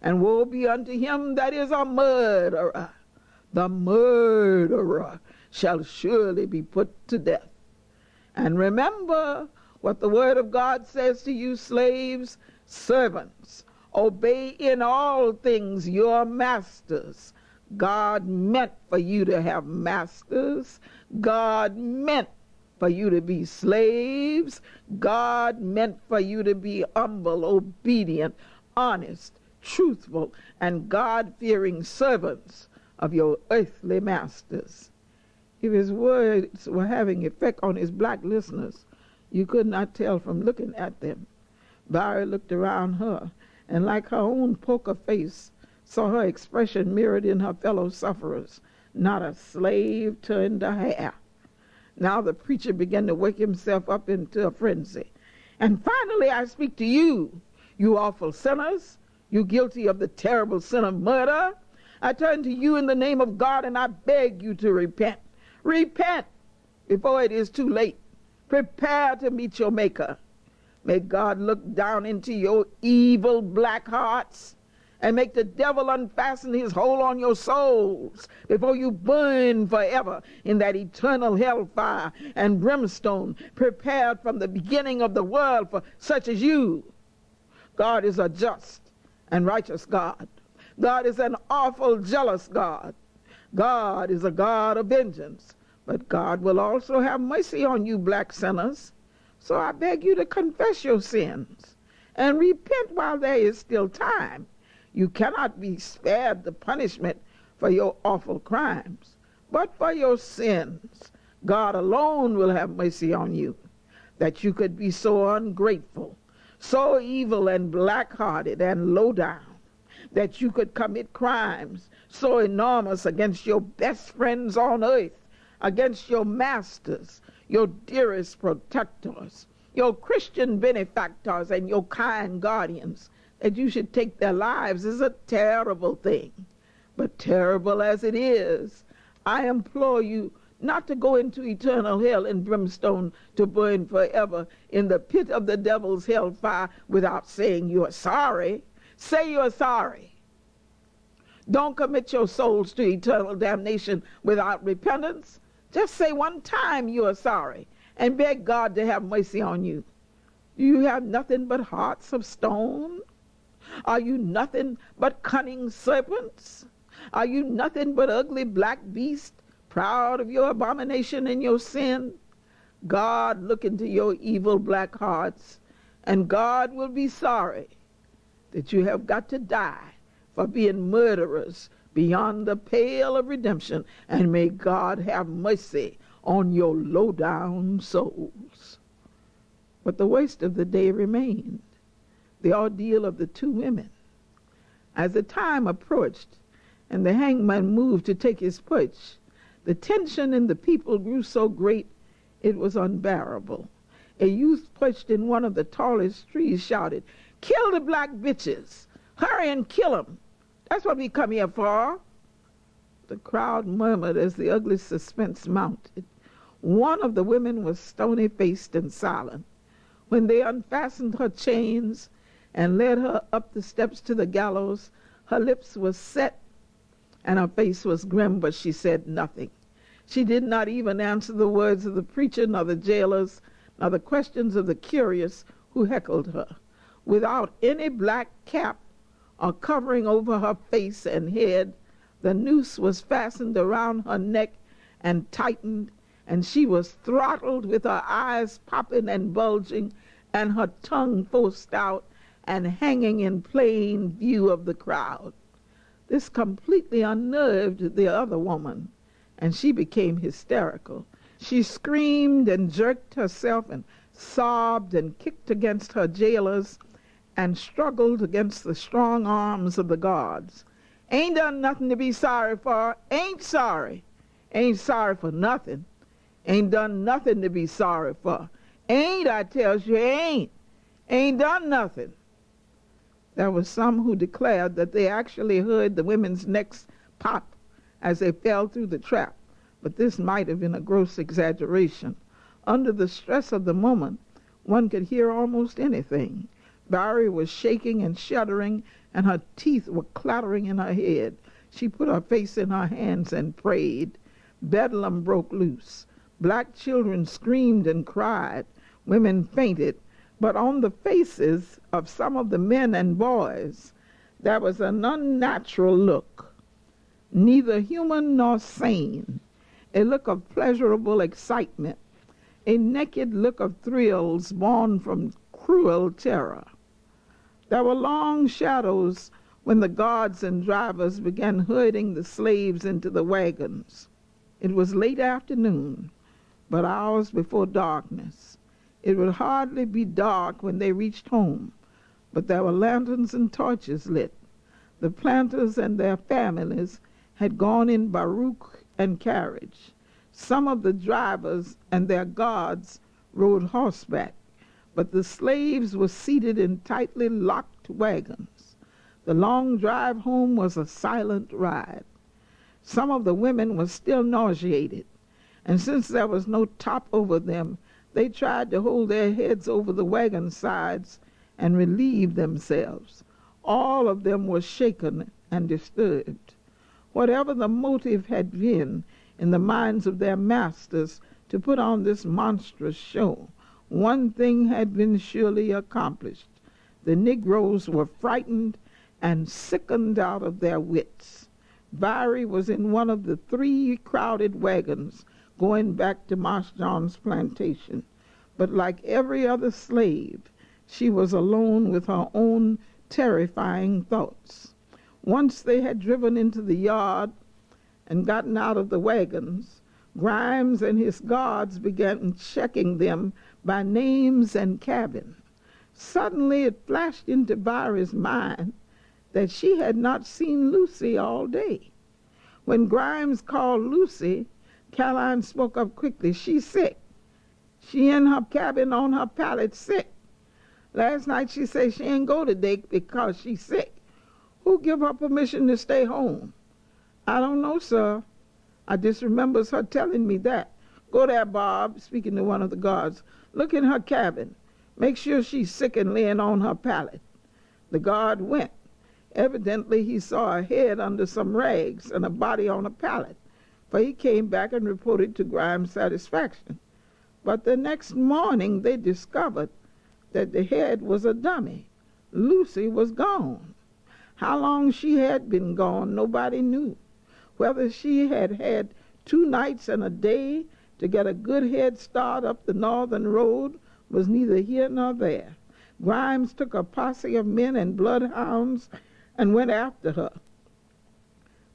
And woe be unto him that is a murderer. The murderer shall surely be put to death. And remember what the word of God says to you, slaves, servants. Obey in all things your masters. God meant for you to have masters. God meant for you to be slaves. God meant for you to be humble, obedient, honest, truthful, and God fearing servants of your earthly masters. If his words were having effect on his black listeners, you could not tell from looking at them Vyry looked around her, and like her own poker face, saw her expression mirrored in her fellow sufferers, not a slave turned a hair. Now the preacher began to wake himself up into a frenzy. And finally, I speak to you, you awful sinners, you guilty of the terrible sin of murder. I turn to you in the name of God and I beg you to repent. Repent before it is too late. Prepare to meet your Maker. May God look down into your evil black hearts and make the devil unfasten his hold on your souls before you burn forever in that eternal hellfire and brimstone prepared from the beginning of the world for such as you. God is a just and righteous God. God is an awful jealous God. God is a God of vengeance. But God will also have mercy on you, black sinners. So I beg you to confess your sins and repent while there is still time. You cannot be spared the punishment for your awful crimes, but for your sins. God alone will have mercy on you, that you could be so ungrateful, so evil and black-hearted and low down, that you could commit crimes so enormous against your best friends on earth against your masters, your dearest protectors, your Christian benefactors, and your kind guardians, that you should take their lives is a terrible thing. But terrible as it is, I implore you not to go into eternal hell and brimstone to burn forever in the pit of the devil's hellfire without saying you are sorry. Say you are sorry. Don't commit your souls to eternal damnation without repentance. Just say one time you are sorry and beg God to have mercy on you. You have nothing but hearts of stone? Are you nothing but cunning serpents? Are you nothing but ugly black beasts, proud of your abomination and your sin? God look into your evil black hearts, and God will be sorry that you have got to die for being murderers beyond the pale of redemption, and may God have mercy on your low down souls. But the waste of the day remained the ordeal of the two women. As the time approached and the hangman moved to take his perch, the tension in the people grew so great it was unbearable. A youth perched in one of the tallest trees shouted, Kill the black bitches! Hurry and kill 'em! That's what we come here for. The crowd murmured as the ugly suspense mounted. One of the women was stony faced and silent. When they unfastened her chains and led her up the steps to the gallows, her lips were set and her face was grim, but she said nothing. She did not even answer the words of the preacher, nor the jailers, nor the questions of the curious who heckled her. Without any black cap or covering over her face and head. The noose was fastened around her neck and tightened, and she was throttled with her eyes popping and bulging and her tongue forced out and hanging in plain view of the crowd. This completely unnerved the other woman, and she became hysterical. She screamed and jerked herself and sobbed and kicked against her jailers and struggled against the strong arms of the guards. Ain't done nothing to be sorry for, ain't sorry. Ain't sorry for nothing. Ain't done nothing to be sorry for. Ain't, I tells you, ain't. Ain't done nothing. There were some who declared that they actually heard the women's necks pop as they fell through the trap, but this might have been a gross exaggeration. Under the stress of the moment, one could hear almost anything. Vyry was shaking and shuddering, and her teeth were clattering in her head. She put her face in her hands and prayed. Bedlam broke loose. Black children screamed and cried. Women fainted. But on the faces of some of the men and boys, there was an unnatural look, neither human nor sane, a look of pleasurable excitement, a naked look of thrills born from cruel terror. There were long shadows when the guards and drivers began herding the slaves into the wagons. It was late afternoon, but hours before darkness. It would hardly be dark when they reached home, but there were lanterns and torches lit. The planters and their families had gone in barouche and carriage. Some of the drivers and their guards rode horseback, but the slaves were seated in tightly locked wagons. The long drive home was a silent ride. Some of the women were still nauseated, and since there was no top over them, they tried to hold their heads over the wagon sides and relieve themselves. All of them were shaken and disturbed. Whatever the motive had been in the minds of their masters to put on this monstrous show, one thing had been surely accomplished. The Negroes were frightened and sickened out of their wits. Vyry was in one of the three crowded wagons going back to Marse John's plantation. But like every other slave, she was alone with her own terrifying thoughts. Once they had driven into the yard and gotten out of the wagons, Grimes and his guards began checking them by names and cabin. Suddenly it flashed into Vyry's mind that she had not seen Lucy all day. When Grimes called Lucy, Caroline spoke up quickly. She's sick. She in her cabin on her pallet sick. Last night she said she ain't go today because she's sick. Who give her permission to stay home? I don't know, sir. I just remembers her telling me that. Go there, Bob, speaking to one of the guards. Look in her cabin. Make sure she's sick and laying on her pallet. The guard went. Evidently he saw a head under some rags and a body on a pallet, for he came back and reported to Grimes' satisfaction. But the next morning they discovered that the head was a dummy. Lucy was gone. How long she had been gone, nobody knew. Whether she had had two nights and a day to get a good head start up the northern road was neither here nor there. Grimes took a posse of men and bloodhounds and went after her.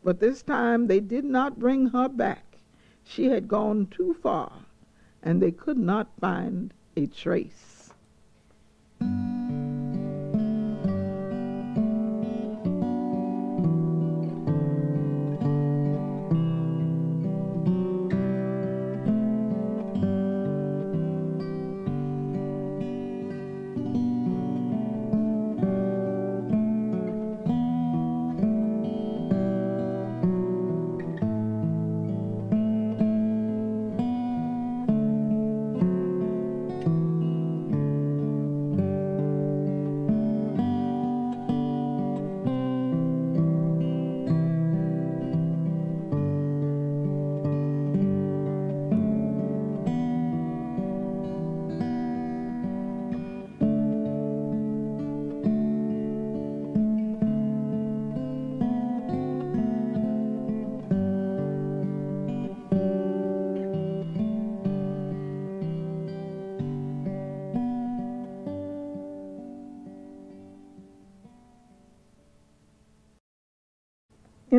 But this time they did not bring her back. She had gone too far and they could not find a trace.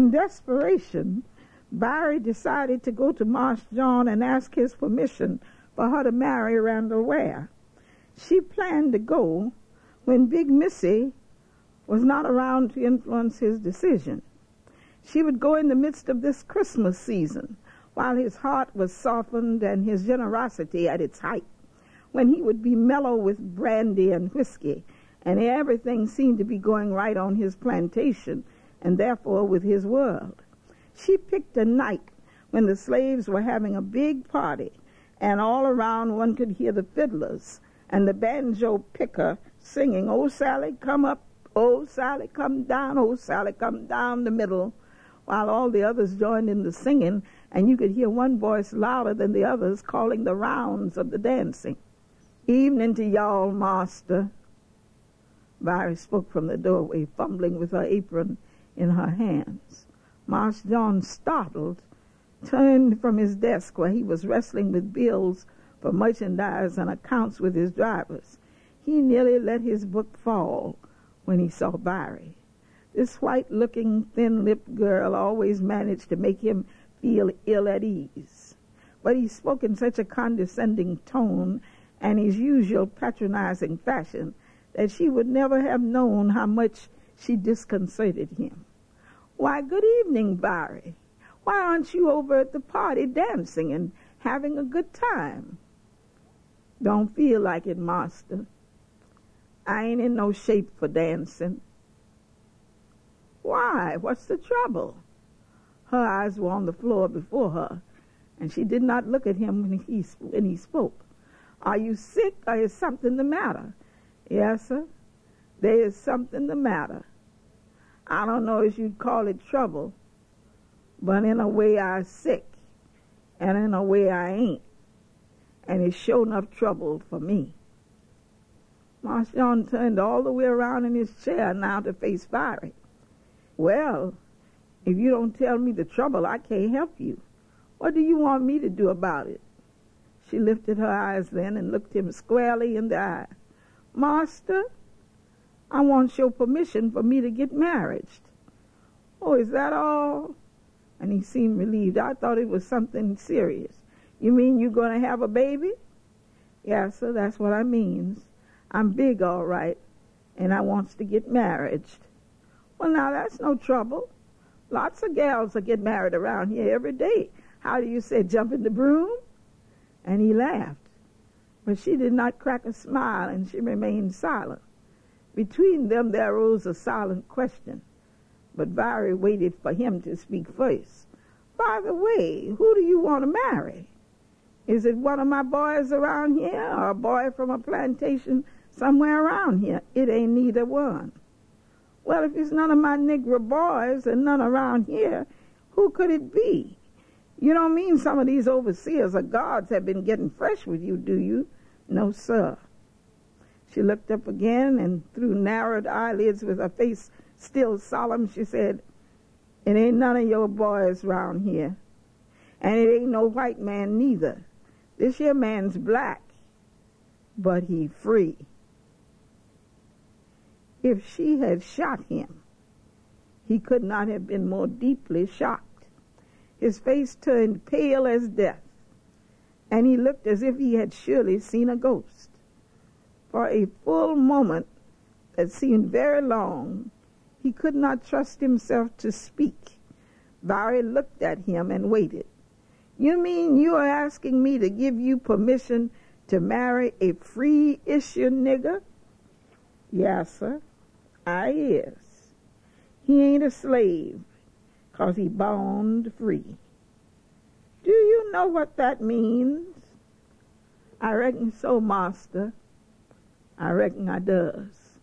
In desperation, Vyry decided to go to Marse John and ask his permission for her to marry Randall Ware. She planned to go when Big Missy was not around to influence his decision. She would go in the midst of this Christmas season while his heart was softened and his generosity at its height, when he would be mellow with brandy and whiskey, and everything seemed to be going right on his plantation and therefore with his world. She picked a night when the slaves were having a big party, and all around one could hear the fiddlers and the banjo picker singing, Oh, Sally, come up, oh, Sally, come down, oh, Sally, come down the middle, while all the others joined in the singing, and you could hear one voice louder than the others calling the rounds of the dancing. Evening to y'all, master. Vyry spoke from the doorway, fumbling with her apron in her hands. Marse John, startled, turned from his desk where he was wrestling with bills for merchandise and accounts with his drivers. He nearly let his book fall when he saw Vyry. This white-looking, thin-lipped girl always managed to make him feel ill at ease. But he spoke in such a condescending tone and his usual patronizing fashion that she would never have known how much she disconcerted him. Why, good evening, Vyry. Why aren't you over at the party dancing and having a good time? Don't feel like it, master. I ain't in no shape for dancing. Why? What's the trouble? Her eyes were on the floor before her, and she did not look at him when he, when he spoke. Are you sick or is something the matter? Yes, sir. There is something the matter. I don't know if you'd call it trouble, but in a way I'm sick, and in a way I ain't. And it's sure enough trouble for me. Marse John turned all the way around in his chair now to face Vyry. Well, if you don't tell me the trouble, I can't help you. What do you want me to do about it? She lifted her eyes then and looked him squarely in the eye. Master, I want your permission for me to get married. Oh, is that all? And he seemed relieved. I thought it was something serious. You mean you're going to have a baby? Yes, sir, that's what I means. I'm big, all right, and I wants to get married. Well, now, that's no trouble. Lots of gals are get married around here every day. How do you say, jump in the broom? And he laughed. But she did not crack a smile, and she remained silent. Between them there arose a silent question, but Vyry waited for him to speak first. By the way, who do you want to marry? Is it one of my boys around here or a boy from a plantation somewhere around here? It ain't neither one. Well, if it's none of my Negro boys and none around here, who could it be? You don't mean some of these overseers or guards have been getting fresh with you, do you? No, sir. She looked up again and through narrowed eyelids with her face still solemn, she said, It ain't none of your boys round here. And it ain't no white man neither. This here man's black, but he free. If she had shot him, he could not have been more deeply shocked. His face turned pale as death, and he looked as if he had surely seen a ghost. For a full moment that seemed very long, he could not trust himself to speak. Vyry looked at him and waited. You mean you are asking me to give you permission to marry a free issue nigger? Yes, sir, ah, I is. He ain't a slave, 'cause he bond free. Do you know what that means? I reckon so, master. I reckon I does.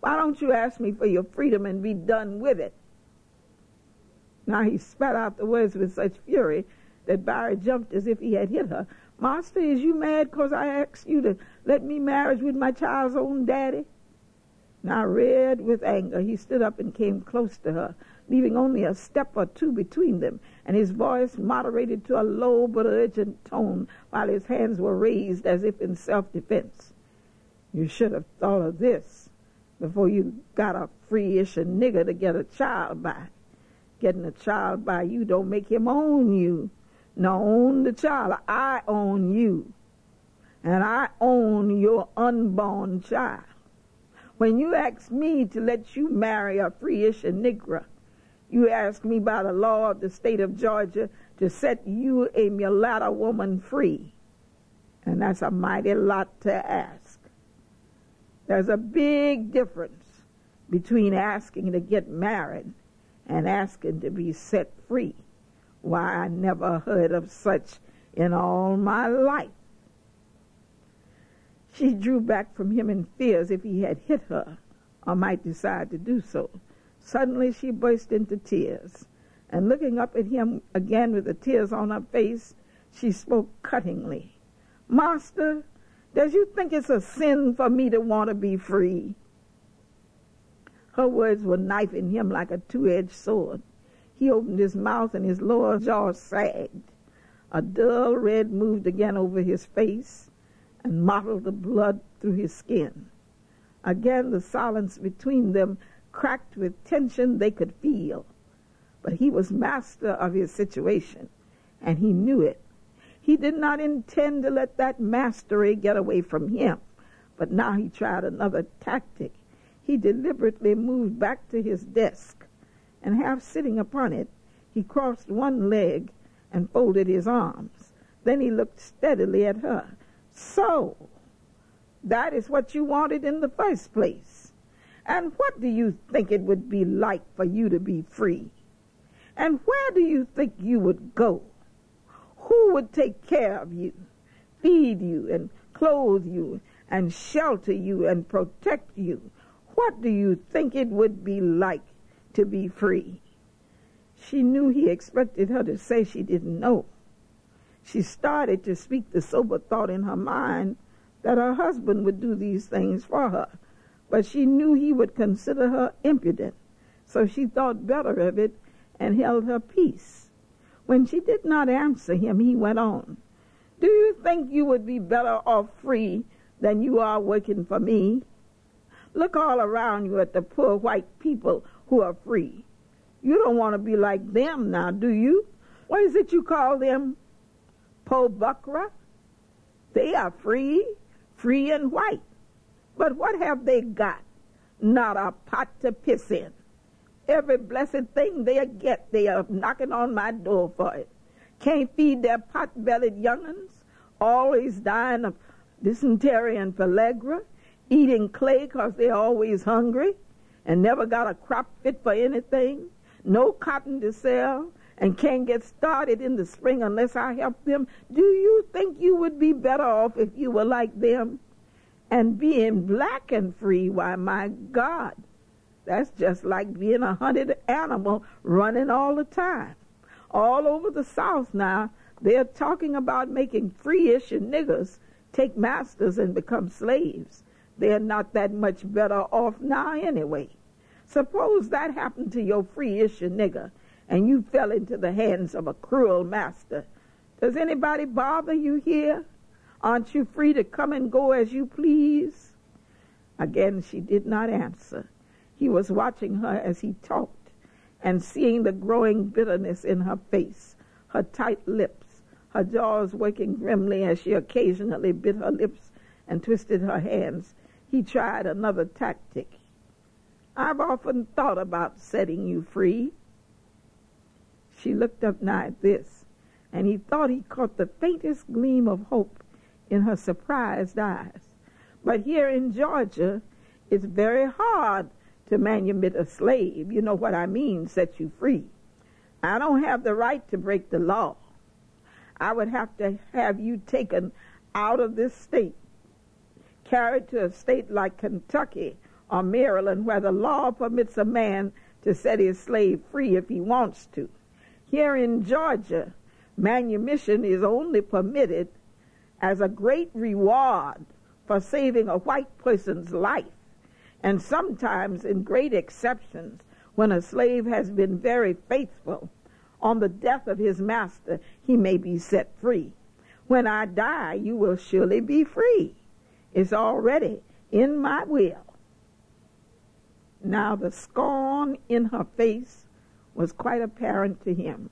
Why don't you ask me for your freedom and be done with it? Now he spat out the words with such fury that Vyry jumped as if he had hit her. Master, is you mad because I asked you to let me marry with my child's own daddy? Now, red with anger, he stood up and came close to her, leaving only a step or two between them, and his voice moderated to a low but urgent tone while his hands were raised as if in self-defense. You should have thought of this before you got a free-ish nigger to get a child by. Getting a child by you don't make him own you. No, own the child. I own you. And I own your unborn child. When you ask me to let you marry a free-ish Negro, you ask me by the law of the state of Georgia to set you, a mulatto woman, free. And that's a mighty lot to ask. There's a big difference between asking to get married and asking to be set free. Why, I never heard of such in all my life. She drew back from him in fear as if he had hit her or might decide to do so. Suddenly she burst into tears, and looking up at him again with the tears on her face, she spoke cuttingly. Master, does you think it's a sin for me to want to be free? Her words were knifing him like a two-edged sword. He opened his mouth and his lower jaw sagged. A dull red moved again over his face and mottled the blood through his skin. Again, the silence between them cracked with tension they could feel. But he was master of his situation, and he knew it. He did not intend to let that mastery get away from him, but now he tried another tactic. He deliberately moved back to his desk, and half sitting upon it, he crossed one leg and folded his arms. Then he looked steadily at her. So, that is what you wanted in the first place. And what do you think it would be like for you to be free? And where do you think you would go? Who would take care of you, feed you, and clothe you, and shelter you, and protect you? What do you think it would be like to be free? She knew he expected her to say she didn't know. She started to speak the sober thought in her mind that her husband would do these things for her, but she knew he would consider her impudent, so she thought better of it and held her peace. When she did not answer him, he went on, Do you think you would be better off free than you are working for me? Look all around you at the poor white people who are free. You don't want to be like them now, do you? What is it you call them? Po' buckra? They are free, free and white. But what have they got? Not a pot to piss in. Every blessed thing they get, they are knocking on my door for it. Can't feed their pot-bellied young'uns, always dying of dysentery and pellagra, eating clay because they're always hungry and never got a crop fit for anything, no cotton to sell, and can't get started in the spring unless I help them. Do you think you would be better off if you were like them? And being black and free, why, my God, that's just like being a hunted animal running all the time. All over the South now, they're talking about making free issue niggers take masters and become slaves. They're not that much better off now anyway. Suppose that happened to your free issue nigger and you fell into the hands of a cruel master. Does anybody bother you here? Aren't you free to come and go as you please? Again, she did not answer. He was watching her as he talked and seeing the growing bitterness in her face, her tight lips, her jaws working grimly as she occasionally bit her lips and twisted her hands. He tried another tactic. I've often thought about setting you free. She looked up now at this, and he thought he caught the faintest gleam of hope in her surprised eyes. But here in Georgia, it's very hard to manumit a slave. You know what I mean, set you free. I don't have the right to break the law. I would have to have you taken out of this state, carried to a state like Kentucky or Maryland where the law permits a man to set his slave free if he wants to. Here in Georgia, manumission is only permitted as a great reward for saving a white person's life, and sometimes in great exceptions when a slave has been very faithful. On the death of his master, he may be set free. When I die, you will surely be free. It's already in my will. Now the scorn in her face was quite apparent to him.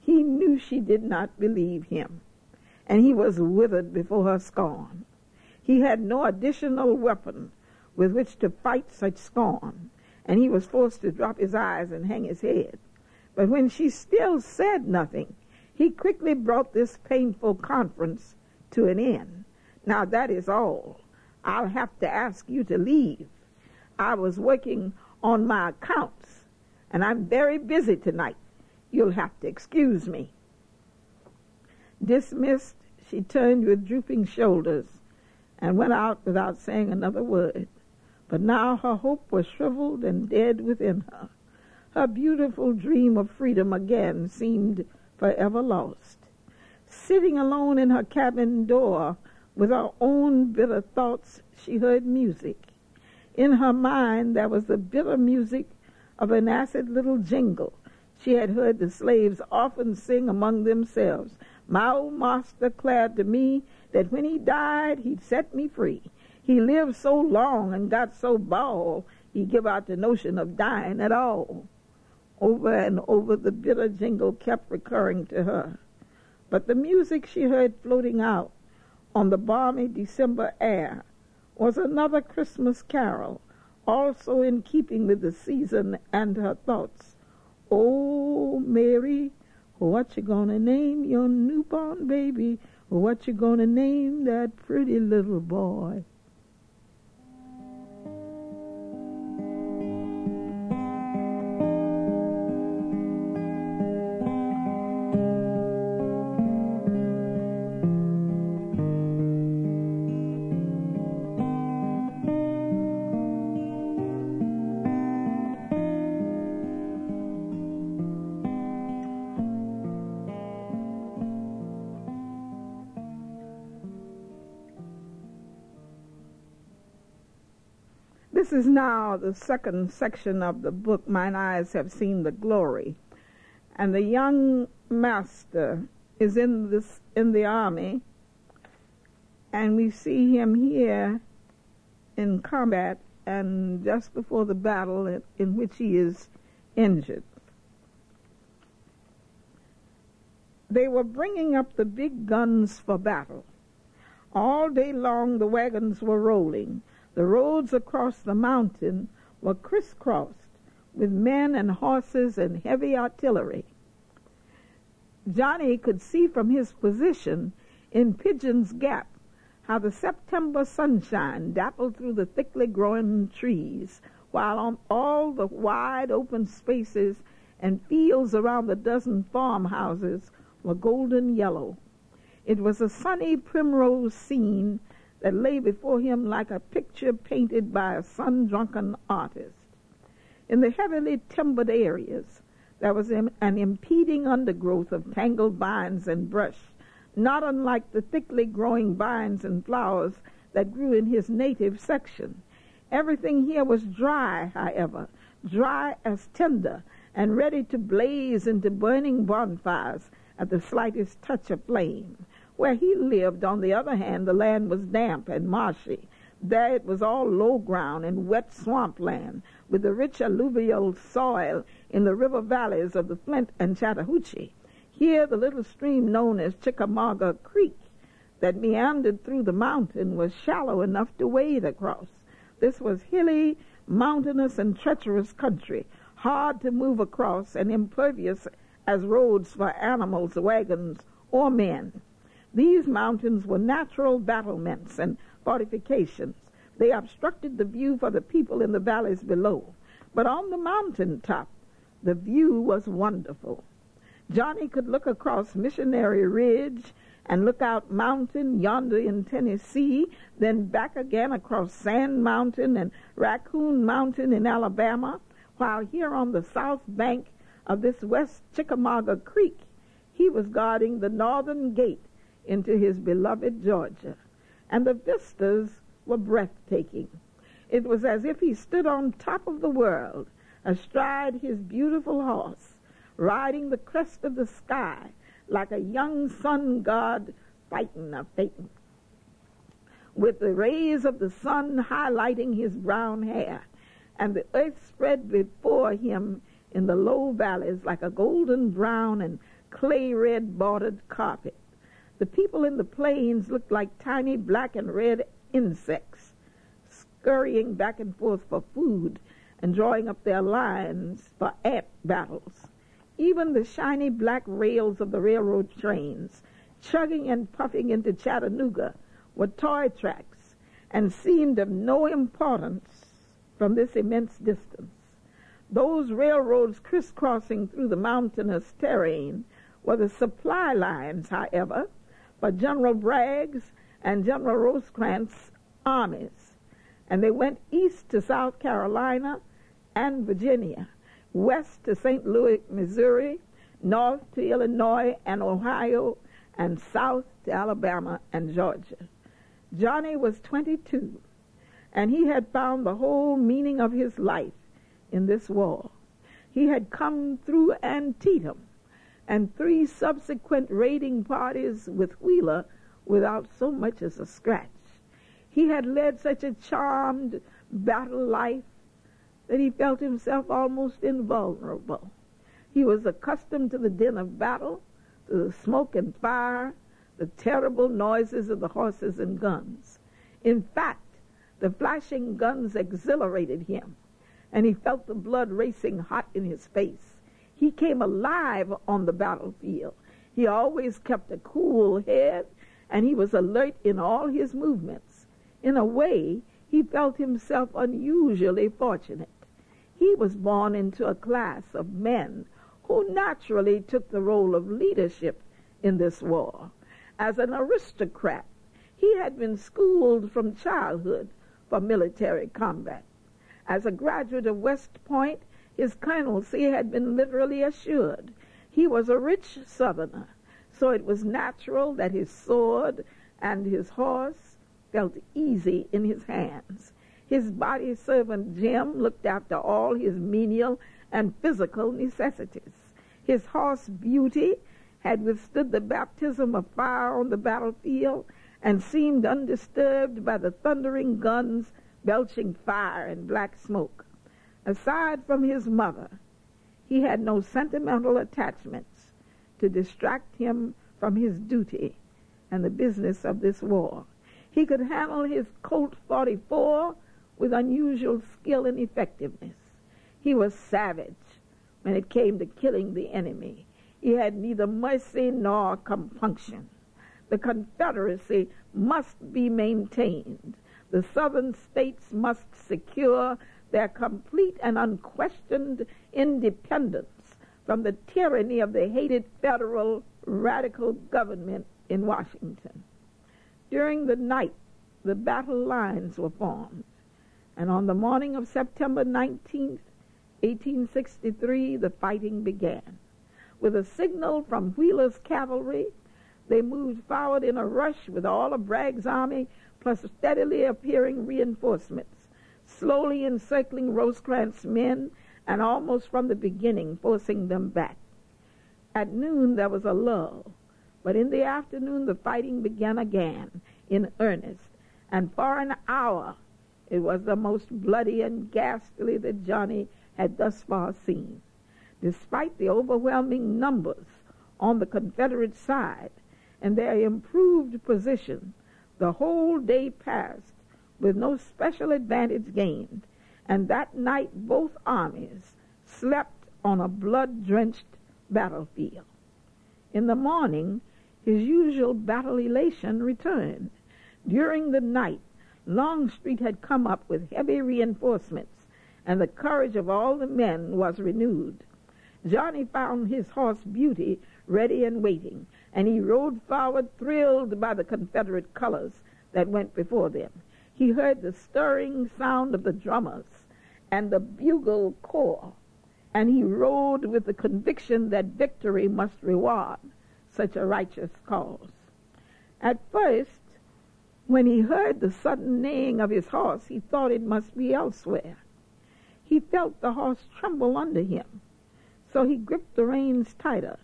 He knew she did not believe him, and he was withered before her scorn. He had no additional weapon with which to fight such scorn, and he was forced to drop his eyes and hang his head. But when she still said nothing, he quickly brought this painful conference to an end. Now that is all. I'll have to ask you to leave. I was working on my accounts, and I'm very busy tonight. You'll have to excuse me. Dismissed, she turned with drooping shoulders and went out without saying another word. But now her hope was shriveled and dead within her. Her beautiful dream of freedom again seemed forever lost. Sitting alone in her cabin door with her own bitter thoughts, she heard music. In her mind there was the bitter music of an acid little jingle she had heard the slaves often sing among themselves. My old master declared to me that when he died, he'd set me free. He lived so long and got so bald, he give out the notion of dying at all. Over and over the bitter jingle kept recurring to her. But the music she heard floating out on the balmy December air was another Christmas carol, also in keeping with the season and her thoughts. Oh, Mary, what you gonna name your newborn baby? What you gonna name that pretty little boy? Is now the second section of the book, Mine Eyes Have Seen the Glory. And the young master is in this in the army, and we see him here in combat and just before the battle in, in which he is injured. They were bringing up the big guns for battle. All day long the wagons were rolling the roads across the mountain were crisscrossed with men and horses and heavy artillery. Johnny could see from his position in Pigeon's Gap how the September sunshine dappled through the thickly growing trees, while on all the wide open spaces and fields around the dozen farmhouses were golden yellow. It was a sunny primrose scene that lay before him like a picture painted by a sun-drunken artist. In the heavily timbered areas, there was an impeding undergrowth of tangled vines and brush, not unlike the thickly growing vines and flowers that grew in his native section. Everything here was dry, however, dry as tinder, and ready to blaze into burning bonfires at the slightest touch of flame. Where he lived, on the other hand, the land was damp and marshy. There it was all low ground and wet swamp land, with the rich alluvial soil in the river valleys of the Flint and Chattahoochee. Here the little stream known as Chickamauga Creek that meandered through the mountain was shallow enough to wade across. This was hilly, mountainous, and treacherous country, hard to move across and impervious as roads for animals, wagons, or men. These mountains were natural battlements and fortifications. They obstructed the view for the people in the valleys below. But on the mountain top, the view was wonderful. Johnny could look across Missionary Ridge and Lookout Mountain yonder in Tennessee, then back again across Sand Mountain and Raccoon Mountain in Alabama, while here on the south bank of this West Chickamauga Creek, he was guarding the northern gate into his beloved Georgia, and the vistas were breathtaking. It was as if he stood on top of the world, astride his beautiful horse, riding the crest of the sky like a young sun god fighting a phaeton, with the rays of the sun highlighting his brown hair, and the earth spread before him in the low valleys like a golden brown and clay red bordered carpet. The people in the plains looked like tiny black and red insects, scurrying back and forth for food and drawing up their lines for ant battles. Even the shiny black rails of the railroad trains, chugging and puffing into Chattanooga, were toy tracks and seemed of no importance from this immense distance. Those railroads crisscrossing through the mountainous terrain were the supply lines, however, for General Bragg's and General Rosecrans' armies. And they went east to South Carolina and Virginia, west to St. Louis, Missouri, north to Illinois and Ohio, and south to Alabama and Georgia. Johnny was 22, and he had found the whole meaning of his life in this war. He had come through Antietam and three subsequent raiding parties with Wheeler without so much as a scratch. He had led such a charmed battle life that he felt himself almost invulnerable. He was accustomed to the din of battle, to the smoke and fire, the terrible noises of the horses and guns. In fact, the flashing guns exhilarated him, and he felt the blood racing hot in his face. He came alive on the battlefield. He always kept a cool head, and he was alert in all his movements. In a way, he felt himself unusually fortunate. He was born into a class of men who naturally took the role of leadership in this war. As an aristocrat, he had been schooled from childhood for military combat. As a graduate of West Point, his colonelcy had been literally assured. He was a rich Southerner, so it was natural that his sword and his horse felt easy in his hands. His body servant Jim looked after all his menial and physical necessities. His horse Beauty had withstood the baptism of fire on the battlefield and seemed undisturbed by the thundering guns belching fire and black smoke. Aside from his mother, he had no sentimental attachments to distract him from his duty and the business of this war. He could handle his Colt 44 with unusual skill and effectiveness. He was savage when it came to killing the enemy. He had neither mercy nor compunction. The Confederacy must be maintained. The Southern states must secure their complete and unquestioned independence from the tyranny of the hated federal radical government in Washington. During the night, the battle lines were formed, and on the morning of September 19, 1863, the fighting began. With a signal from Wheeler's cavalry, they moved forward in a rush with all of Bragg's army, plus steadily appearing reinforcements, slowly encircling Rosecrans' men, and almost from the beginning forcing them back. At noon there was a lull, but in the afternoon the fighting began again in earnest, and for an hour it was the most bloody and ghastly that Johnny had thus far seen. Despite the overwhelming numbers on the Confederate side and their improved position, the whole day passed with no special advantage gained, and that night both armies slept on a blood drenched battlefield. In the morning, his usual battle elation returned. During the night, Longstreet had come up with heavy reinforcements, and the courage of all the men was renewed. Johnny found his horse Beauty ready and waiting, and he rode forward thrilled by the Confederate colors that went before them. He heard the stirring sound of the drummers and the bugle corps, and he rode with the conviction that victory must reward such a righteous cause. At first, when he heard the sudden neighing of his horse, he thought it must be elsewhere. He felt the horse tremble under him, so he gripped the reins tighter.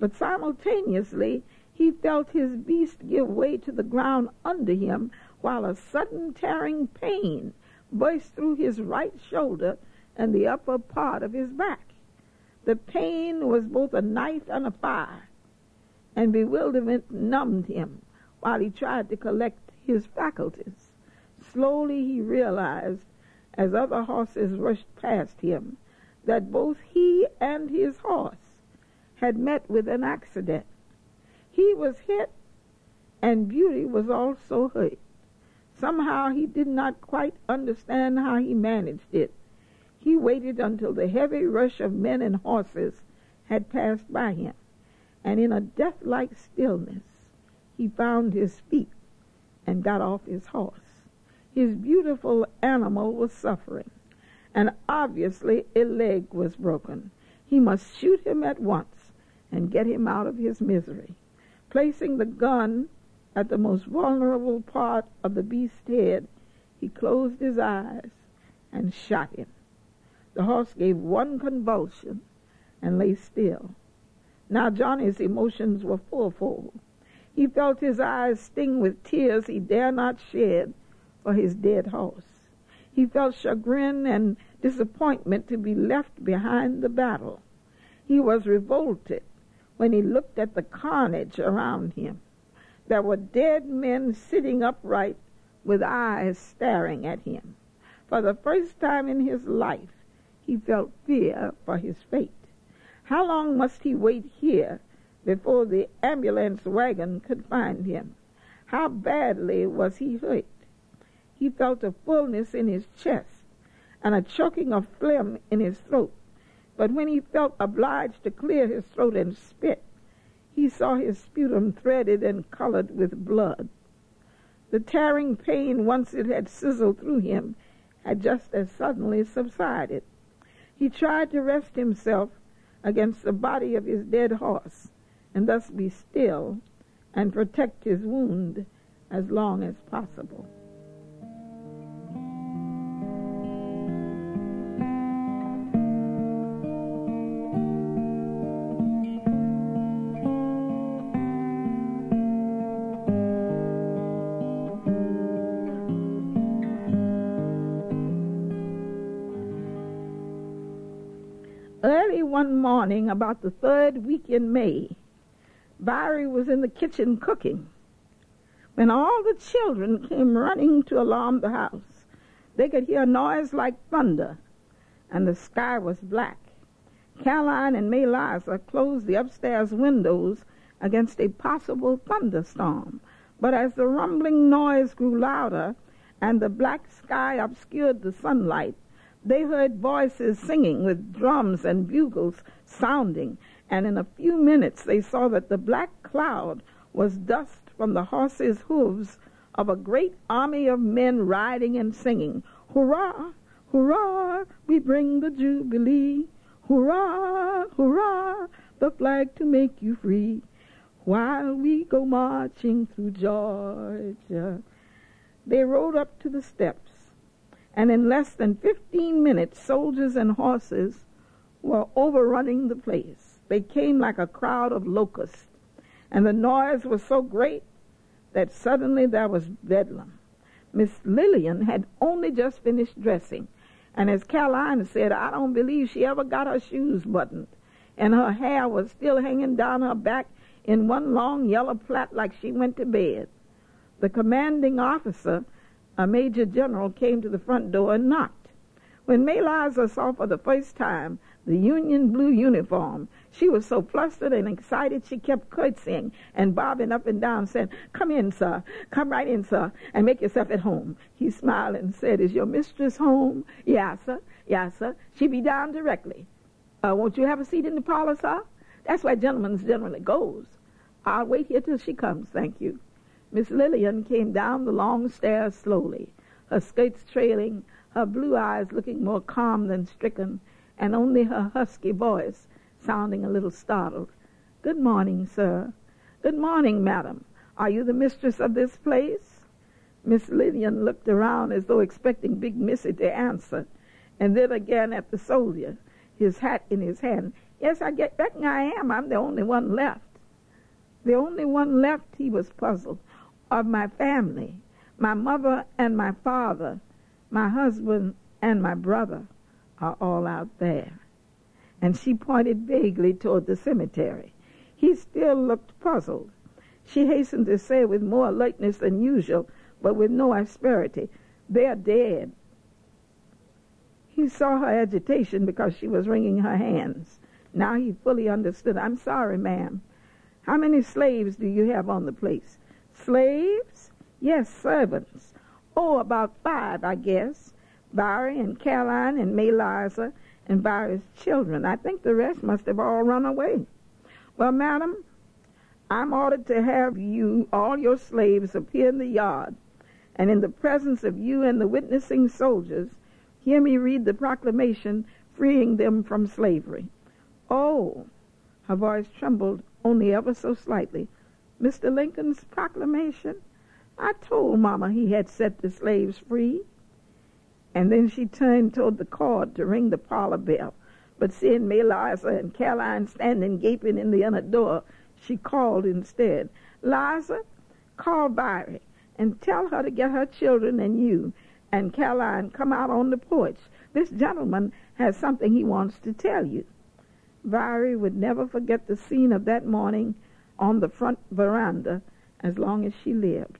But simultaneously, he felt his beast give way to the ground under him, while a sudden tearing pain burst through his right shoulder and the upper part of his back. The pain was both a knife and a fire, and bewilderment numbed him while he tried to collect his faculties. Slowly he realized, as other horses rushed past him, that both he and his horse had met with an accident. He was hit, and Beauty was also hurt. Somehow he did not quite understand how he managed it. He waited until the heavy rush of men and horses had passed by him, and in a death-like stillness he found his feet and got off his horse. His beautiful animal was suffering, and obviously a leg was broken. He must shoot him at once and get him out of his misery. Placing the gun at the most vulnerable part of the beast's head, he closed his eyes and shot him. The horse gave one convulsion and lay still. Now Johnny's emotions were fourfold. He felt his eyes sting with tears he dare not shed for his dead horse. He felt chagrin and disappointment to be left behind the battle. He was revolted when he looked at the carnage around him. There were dead men sitting upright with eyes staring at him. For the first time in his life, he felt fear for his fate. How long must he wait here before the ambulance wagon could find him? How badly was he hurt? He felt a fullness in his chest and a choking of phlegm in his throat. But when he felt obliged to clear his throat and spit, he saw his sputum threaded and colored with blood. The tearing pain, once it had sizzled through him, had just as suddenly subsided. He tried to rest himself against the body of his dead horse and thus be still and protect his wound as long as possible. One morning about the third week in May, Vyry was in the kitchen cooking when all the children came running to alarm the house. They could hear a noise like thunder, and the sky was black. Caroline and May Liza closed the upstairs windows against a possible thunderstorm. But as the rumbling noise grew louder and the black sky obscured the sunlight, they heard voices singing with drums and bugles sounding, and in a few minutes they saw that the black cloud was dust from the horses' hooves of a great army of men riding and singing, Hurrah, hurrah, we bring the Jubilee. Hurrah, hurrah, the flag to make you free. While we go marching through Georgia. They rode up to the steps and in less than 15 minutes, soldiers and horses were overrunning the place. They came like a crowd of locusts, and the noise was so great that suddenly there was bedlam. Miss Lillian had only just finished dressing, and as Caroline said, I don't believe she ever got her shoes buttoned, and her hair was still hanging down her back in one long yellow plait like she went to bed. The commanding officer a major general came to the front door and knocked. When May Liza saw for the first time the Union blue uniform, she was so flustered and excited she kept curtsying and bobbing up and down, saying, Come in, sir. Come right in, sir, and make yourself at home. He smiled and said, Is your mistress home? Yes, sir. Yes, sir. She be down directly. Uh, won't you have a seat in the parlor, sir? That's where gentlemen generally goes. I'll wait here till she comes, thank you. Miss Lillian came down the long stairs slowly, her skirts trailing, her blue eyes looking more calm than stricken, and only her husky voice sounding a little startled. Good morning, sir. Good morning, madam. Are you the mistress of this place? Miss Lillian looked around as though expecting Big Missy to answer, and then again at the soldier, his hat in his hand. Yes, I get, reckon I am. I'm the only one left. The only one left, he was puzzled of my family, my mother and my father, my husband and my brother are all out there. And she pointed vaguely toward the cemetery. He still looked puzzled. She hastened to say with more alertness than usual, but with no asperity, They're dead. He saw her agitation because she was wringing her hands. Now he fully understood. I'm sorry, ma'am. How many slaves do you have on the place? Slaves? Yes, servants. Oh, about five, I guess. Vyry and Caroline and May Liza and Vyry's children. I think the rest must have all run away. Well, madam, I'm ordered to have you, all your slaves, appear in the yard, and in the presence of you and the witnessing soldiers, hear me read the proclamation freeing them from slavery. Oh, her voice trembled only ever so slightly. Mr. Lincoln's proclamation. I told Mama he had set the slaves free. And then she turned toward the cord to ring the parlor bell. But seeing May Liza and Caroline standing gaping in the inner door, she called instead, Liza, call Vyry and tell her to get her children and you and Caroline come out on the porch. This gentleman has something he wants to tell you. Vyry would never forget the scene of that morning on the front veranda as long as she lived.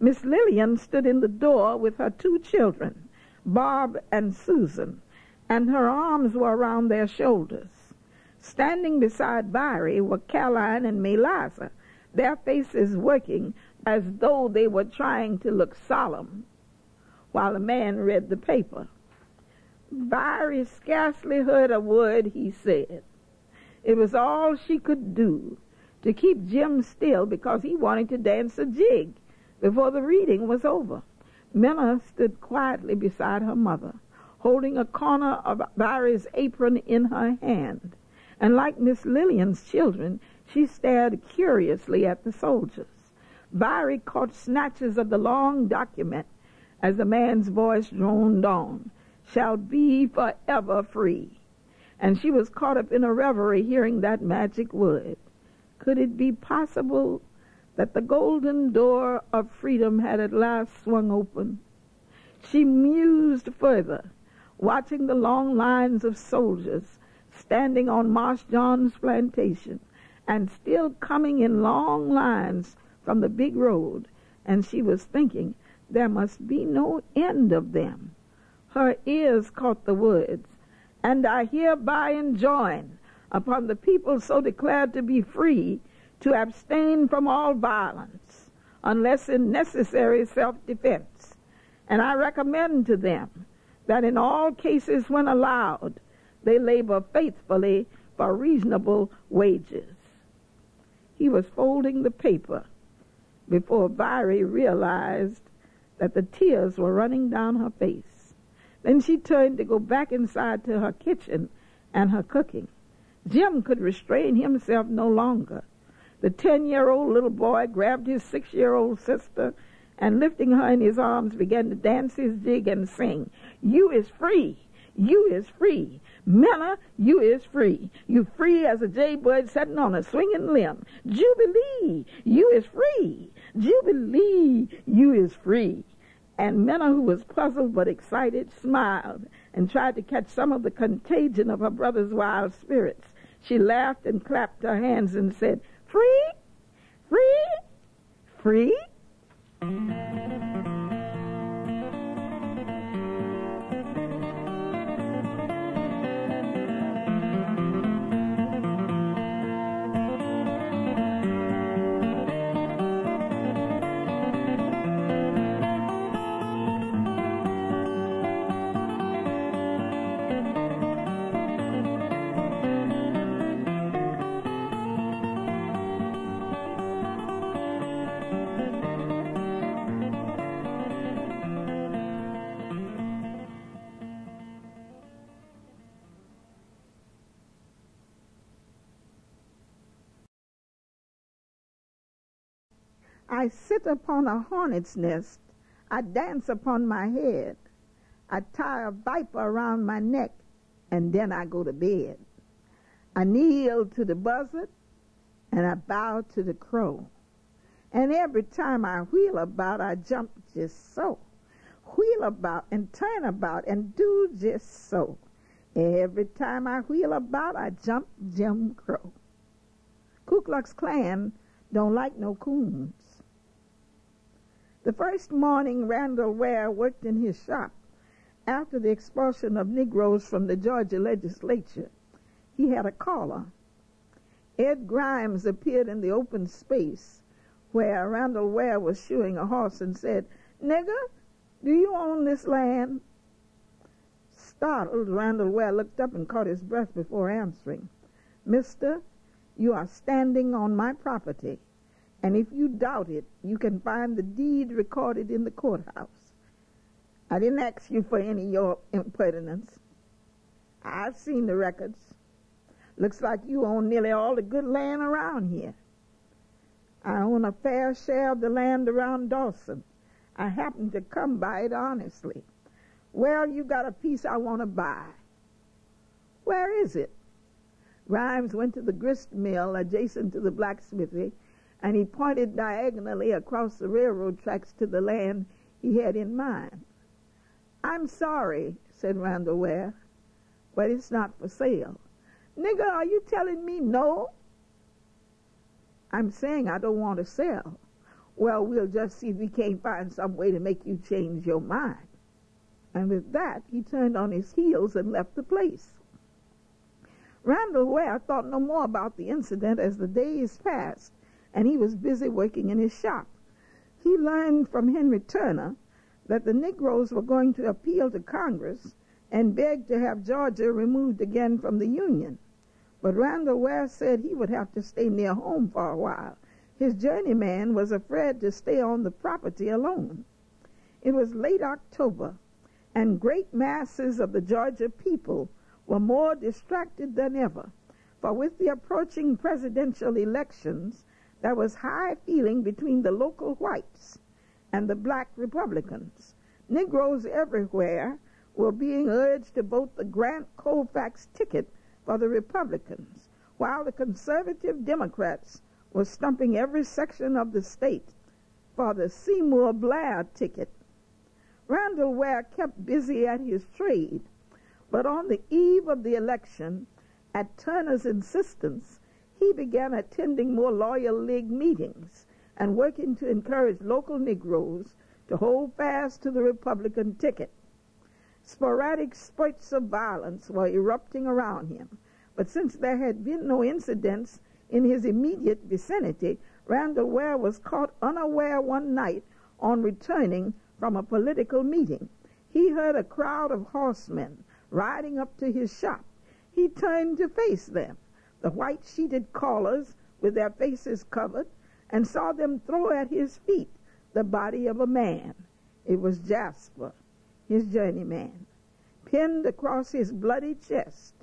Miss Lillian stood in the door with her two children, Bob and Susan, and her arms were around their shoulders. Standing beside Vyry were Caroline and May Liza, their faces working as though they were trying to look solemn, while the man read the paper. Vyry scarcely heard a word he said. It was all she could do to keep Jim still because he wanted to dance a jig before the reading was over. Minna stood quietly beside her mother, holding a corner of Vyry's apron in her hand. And like Miss Lillian's children, she stared curiously at the soldiers. Vyry caught snatches of the long document as the man's voice droned on, shall be forever free. And she was caught up in a reverie hearing that magic word. Could it be possible that the golden door of freedom had at last swung open? She mused further, watching the long lines of soldiers standing on Marse John's plantation and still coming in long lines from the big road, and she was thinking there must be no end of them. Her ears caught the words, and I hereby enjoin upon the people so declared to be free to abstain from all violence, unless in necessary self-defense. And I recommend to them that in all cases when allowed, they labor faithfully for reasonable wages. He was folding the paper before Vyry realized that the tears were running down her face. Then she turned to go back inside to her kitchen and her cooking. Jim could restrain himself no longer. The ten-year-old little boy grabbed his six-year-old sister and lifting her in his arms began to dance his jig and sing, You is free, you is free. Minna, you is free. You free as a jaybird sitting on a swinging limb. Jubilee, you is free. Jubilee, you is free. And Minna, who was puzzled but excited, smiled and tried to catch some of the contagion of her brother's wild spirits. She laughed and clapped her hands and said, Free? Free? Free? I sit upon a hornet's nest. I dance upon my head. I tie a viper around my neck, and then I go to bed. I kneel to the buzzard, and I bow to the crow. And every time I wheel about, I jump just so. Wheel about and turn about and do just so. Every time I wheel about, I jump Jim Crow. Ku Klux Klan don't like no coons. The first morning Randall Ware worked in his shop after the expulsion of Negroes from the Georgia legislature, he had a caller. Ed Grimes appeared in the open space where Randall Ware was shoeing a horse and said, Nigger, do you own this land? Startled, Randall Ware looked up and caught his breath before answering. Mister, you are standing on my property. And if you doubt it, you can find the deed recorded in the courthouse. I didn't ask you for any of your impertinence. I've seen the records. Looks like you own nearly all the good land around here. I own a fair share of the land around Dawson. I happen to come by it honestly. Well, you got a piece I want to buy. Where is it? Grimes went to the grist mill adjacent to the blacksmithy and he pointed diagonally across the railroad tracks to the land he had in mind. I'm sorry, said Randall Ware, but it's not for sale. Nigger, are you telling me no? I'm saying I don't want to sell. Well, we'll just see if we can't find some way to make you change your mind. And with that, he turned on his heels and left the place. Randall Ware thought no more about the incident as the days passed, and he was busy working in his shop. He learned from Henry Turner that the Negroes were going to appeal to Congress and beg to have Georgia removed again from the Union. But Randall Ware said he would have to stay near home for a while. His journeyman was afraid to stay on the property alone. It was late October, and great masses of the Georgia people were more distracted than ever, for with the approaching presidential elections, there was high feeling between the local whites and the black Republicans. Negroes everywhere were being urged to vote the Grant Colfax ticket for the Republicans, while the conservative Democrats were stumping every section of the state for the Seymour Blair ticket. Randall Ware kept busy at his trade, but on the eve of the election, at Turner's insistence, he began attending more Loyal League meetings and working to encourage local Negroes to hold fast to the Republican ticket. Sporadic spurts of violence were erupting around him, but since there had been no incidents in his immediate vicinity, Randall Ware was caught unaware one night on returning from a political meeting. He heard a crowd of horsemen riding up to his shop. He turned to face them, the white sheeted callers with their faces covered, and saw them throw at his feet the body of a man. It was Jasper his journeyman. Pinned across his bloody chest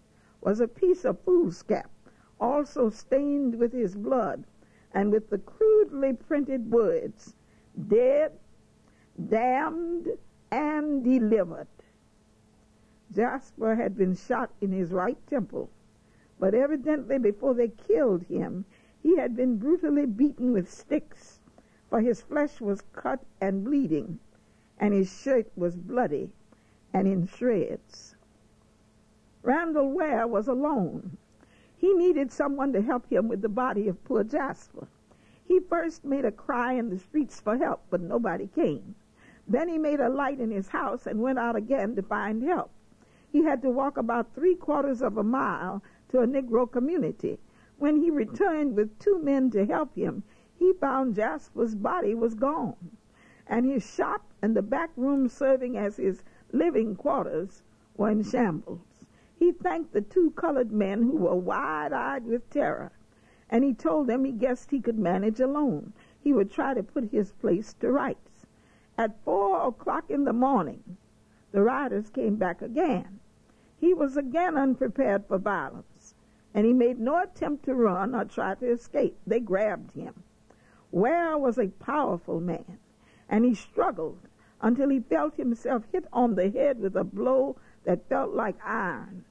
was a piece of foolscap, also stained with his blood, and with the crudely printed words, Dead, damned, and delivered. Jasper had been shot in his right temple, but evidently before they killed him, he had been brutally beaten with sticks, for his flesh was cut and bleeding and his shirt was bloody and in shreds. Randall Ware was alone. He needed someone to help him with the body of poor Jasper. He first made a cry in the streets for help, but nobody came. Then he made a light in his house and went out again to find help. He had to walk about three quarters of a mile to a Negro community. When he returned with two men to help him, he found Jasper's body was gone and his shop and the back room serving as his living quarters were in shambles. He thanked the two colored men who were wide-eyed with terror, and he told them he guessed he could manage alone. He would try to put his place to rights. At four o'clock in the morning, the riders came back again. He was again unprepared for violence, and he made no attempt to run or try to escape. They grabbed him. Ware was a powerful man and he struggled until he felt himself hit on the head with a blow that felt like iron.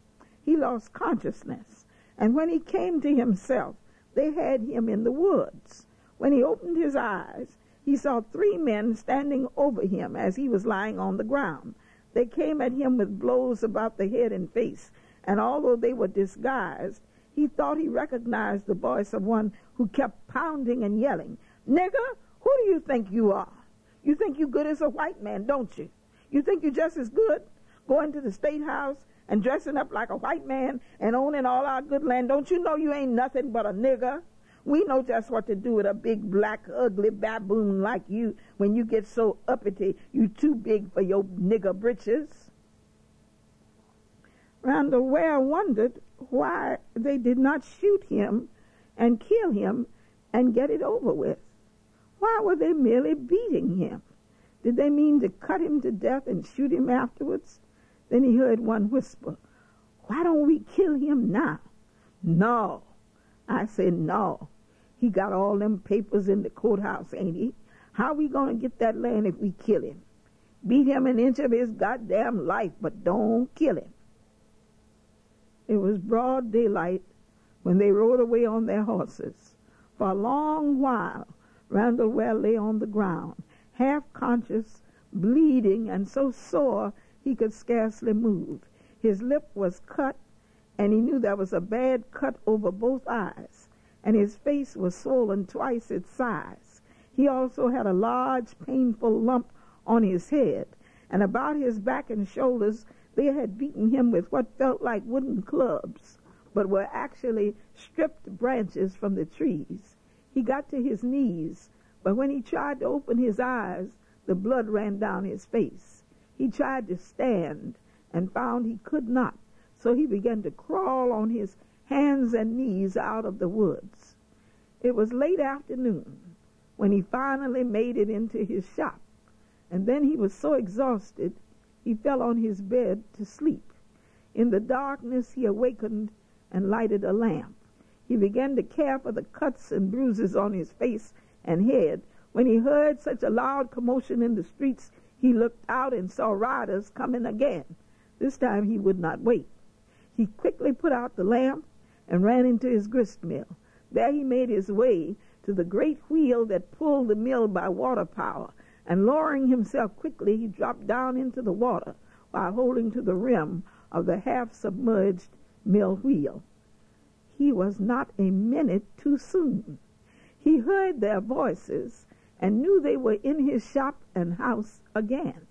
He lost consciousness, and when he came to himself, they had him in the woods. When he opened his eyes, he saw three men standing over him as he was lying on the ground. They came at him with blows about the head and face, and although they were disguised, he thought he recognized the voice of one who kept pounding and yelling, Nigger, who do you think you are? You think you good as a white man, don't you? You think you're just as good going to the state house and dressing up like a white man and owning all our good land. Don't you know you ain't nothing but a nigger? We know just what to do with a big, black, ugly baboon like you when you get so uppity you too big for your nigger britches. Randall Ware wondered why they did not shoot him and kill him and get it over with. Why were they merely beating him? Did they mean to cut him to death and shoot him afterwards? Then he heard one whisper, Why don't we kill him now? No. I said, No. He got all them papers in the courthouse, ain't he? How we going to get that land if we kill him? Beat him an inch of his goddamn life, but don't kill him. It was broad daylight when they rode away on their horses. For a long while, Randall Ware lay on the ground, half conscious, bleeding, and so sore he could scarcely move. His lip was cut, and he knew there was a bad cut over both eyes, and his face was swollen twice its size. He also had a large, painful lump on his head, and about his back and shoulders they had beaten him with what felt like wooden clubs, but were actually stripped branches from the trees. He got to his knees, but when he tried to open his eyes, the blood ran down his face. He tried to stand and found he could not. So he began to crawl on his hands and knees out of the woods. It was late afternoon when he finally made it into his shop, and then he was so exhausted he fell on his bed to sleep. In the darkness he awakened and lighted a lamp. He began to care for the cuts and bruises on his face and head. When he heard such a loud commotion in the streets, he looked out and saw riders coming again. This time he would not wait. He quickly put out the lamp and ran into his grist mill. There he made his way to the great wheel that pulled the mill by water power, and lowering himself quickly, he dropped down into the water while holding to the rim of the half-submerged mill wheel. He was not a minute too soon. He heard their voices and knew they were in his shop and house again.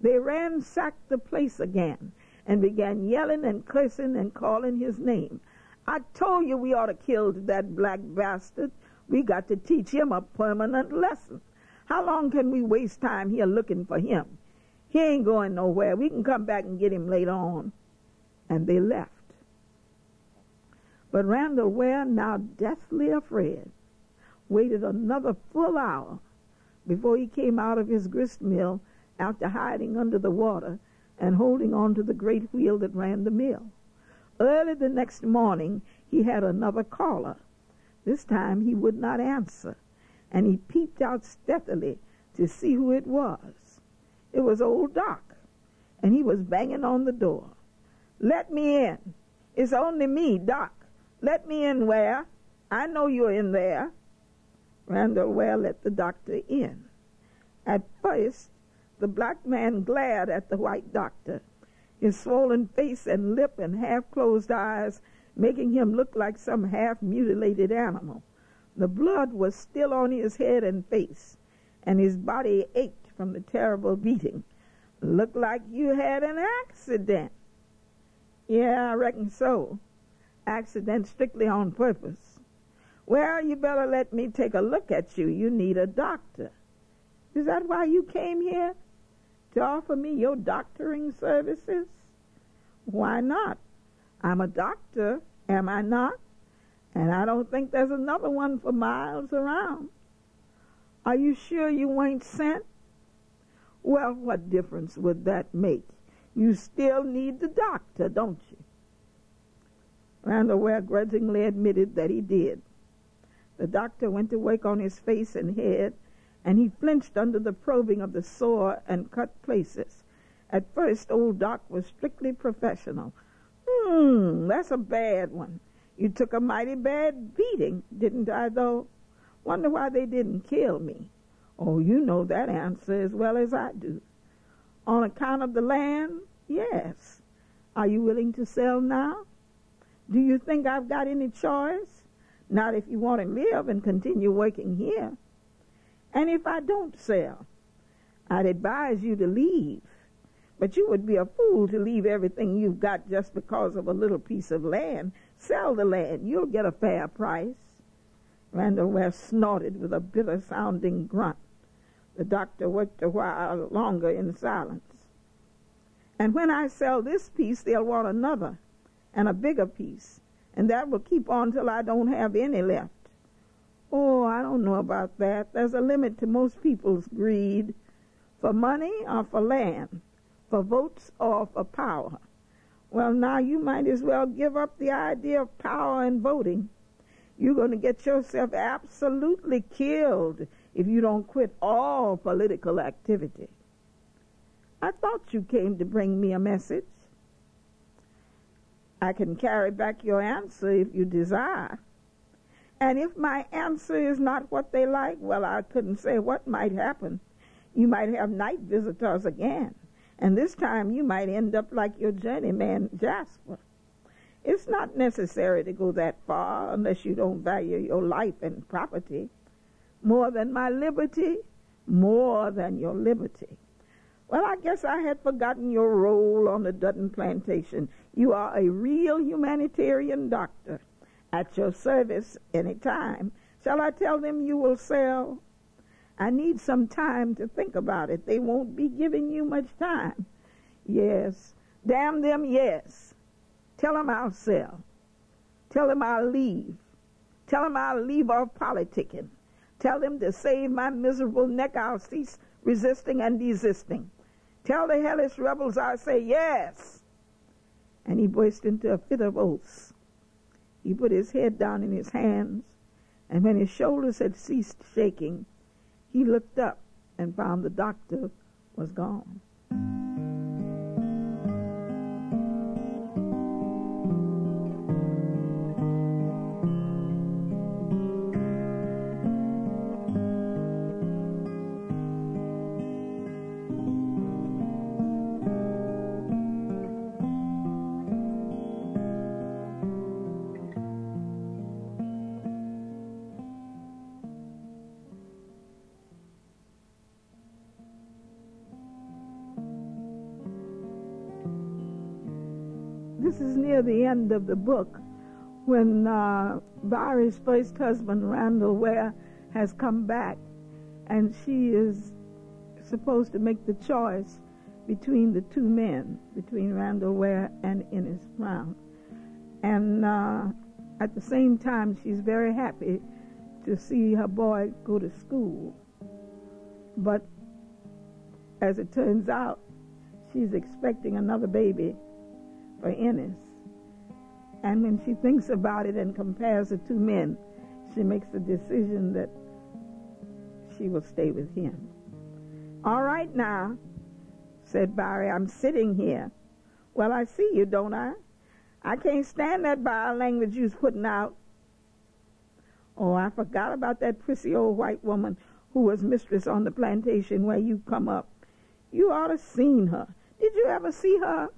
They ransacked the place again and began yelling and cursing and calling his name. I told you we ought to kill that black bastard. We got to teach him a permanent lesson. How long can we waste time here looking for him? He ain't going nowhere. We can come back and get him later on. And they left. But Randall Ware, now deathly afraid, waited another full hour before he came out of his grist mill after hiding under the water and holding on to the great wheel that ran the mill. Early the next morning, he had another caller. This time he would not answer, and he peeped out stealthily to see who it was. It was old Doc, and he was banging on the door. Let me in. It's only me, Doc. Let me in, Ware. I know you're in there. Randall Ware let the doctor in. At first, the black man glared at the white doctor, his swollen face and lip and half-closed eyes making him look like some half-mutilated animal. The blood was still on his head and face, and his body ached from the terrible beating. Looked like you had an accident. Yeah, I reckon so. Accident strictly on purpose. Well, you better let me take a look at you. You need a doctor. Is that why you came here? to offer me your doctoring services? Why not? I'm a doctor, am I not? And I don't think there's another one for miles around. Are you sure you ain't sent? Well, what difference would that make? You still need the doctor, don't you? Randall Ware grudgingly admitted that he did. The doctor went to work on his face and head and he flinched under the probing of the sore and cut places. At first, old Doc was strictly professional. Hmm, that's a bad one. You took a mighty bad beating, didn't I, though? Wonder why they didn't kill me. Oh, you know that answer as well as I do. On account of the land? Yes. Are you willing to sell now? Do you think I've got any choice? Not if you want to live and continue working here. And if I don't sell, I'd advise you to leave. But you would be a fool to leave everything you've got just because of a little piece of land. Sell the land. You'll get a fair price. Randall Ware snorted with a bitter sounding grunt. The doctor worked a while longer in silence. And when I sell this piece, they'll want another and a bigger piece. And that will keep on till I don't have any left. Oh, I don't know about that. There's a limit to most people's greed for money or for land, for votes or for power. Well, now you might as well give up the idea of power and voting. You're going to get yourself absolutely killed if you don't quit all political activity. I thought you came to bring me a message. I can carry back your answer if you desire. And if my answer is not what they like, well, I couldn't say what might happen. You might have night visitors again. And this time you might end up like your journeyman Jasper. It's not necessary to go that far unless you don't value your life and property. More than my liberty, more than your liberty. Well, I guess I had forgotten your role on the Dutton plantation. You are a real humanitarian doctor at your service any time. Shall I tell them you will sell? I need some time to think about it. They won't be giving you much time. Yes. Damn them, yes. Tell them I'll sell. Tell them I'll leave. Tell them I'll leave off politicking. Tell them to save my miserable neck I'll cease resisting and desisting. Tell the hellish rebels I say yes. And he burst into a fit of oaths. He put his head down in his hands, and when his shoulders had ceased shaking, he looked up and found the doctor was gone. End of the book when uh, Vyry's first husband, Randall Ware, has come back and she is supposed to make the choice between the two men, between Randall Ware and Innis Brown. And uh, at the same time, she's very happy to see her boy go to school. But as it turns out, she's expecting another baby for Innis. And when she thinks about it and compares the two men, she makes the decision that she will stay with him. All right now, said Vyry, I'm sitting here. Well, I see you, don't I? I can't stand that vile language you's putting out. Oh, I forgot about that prissy old white woman who was mistress on the plantation where you come up. You ought to seen her. Did you ever see her?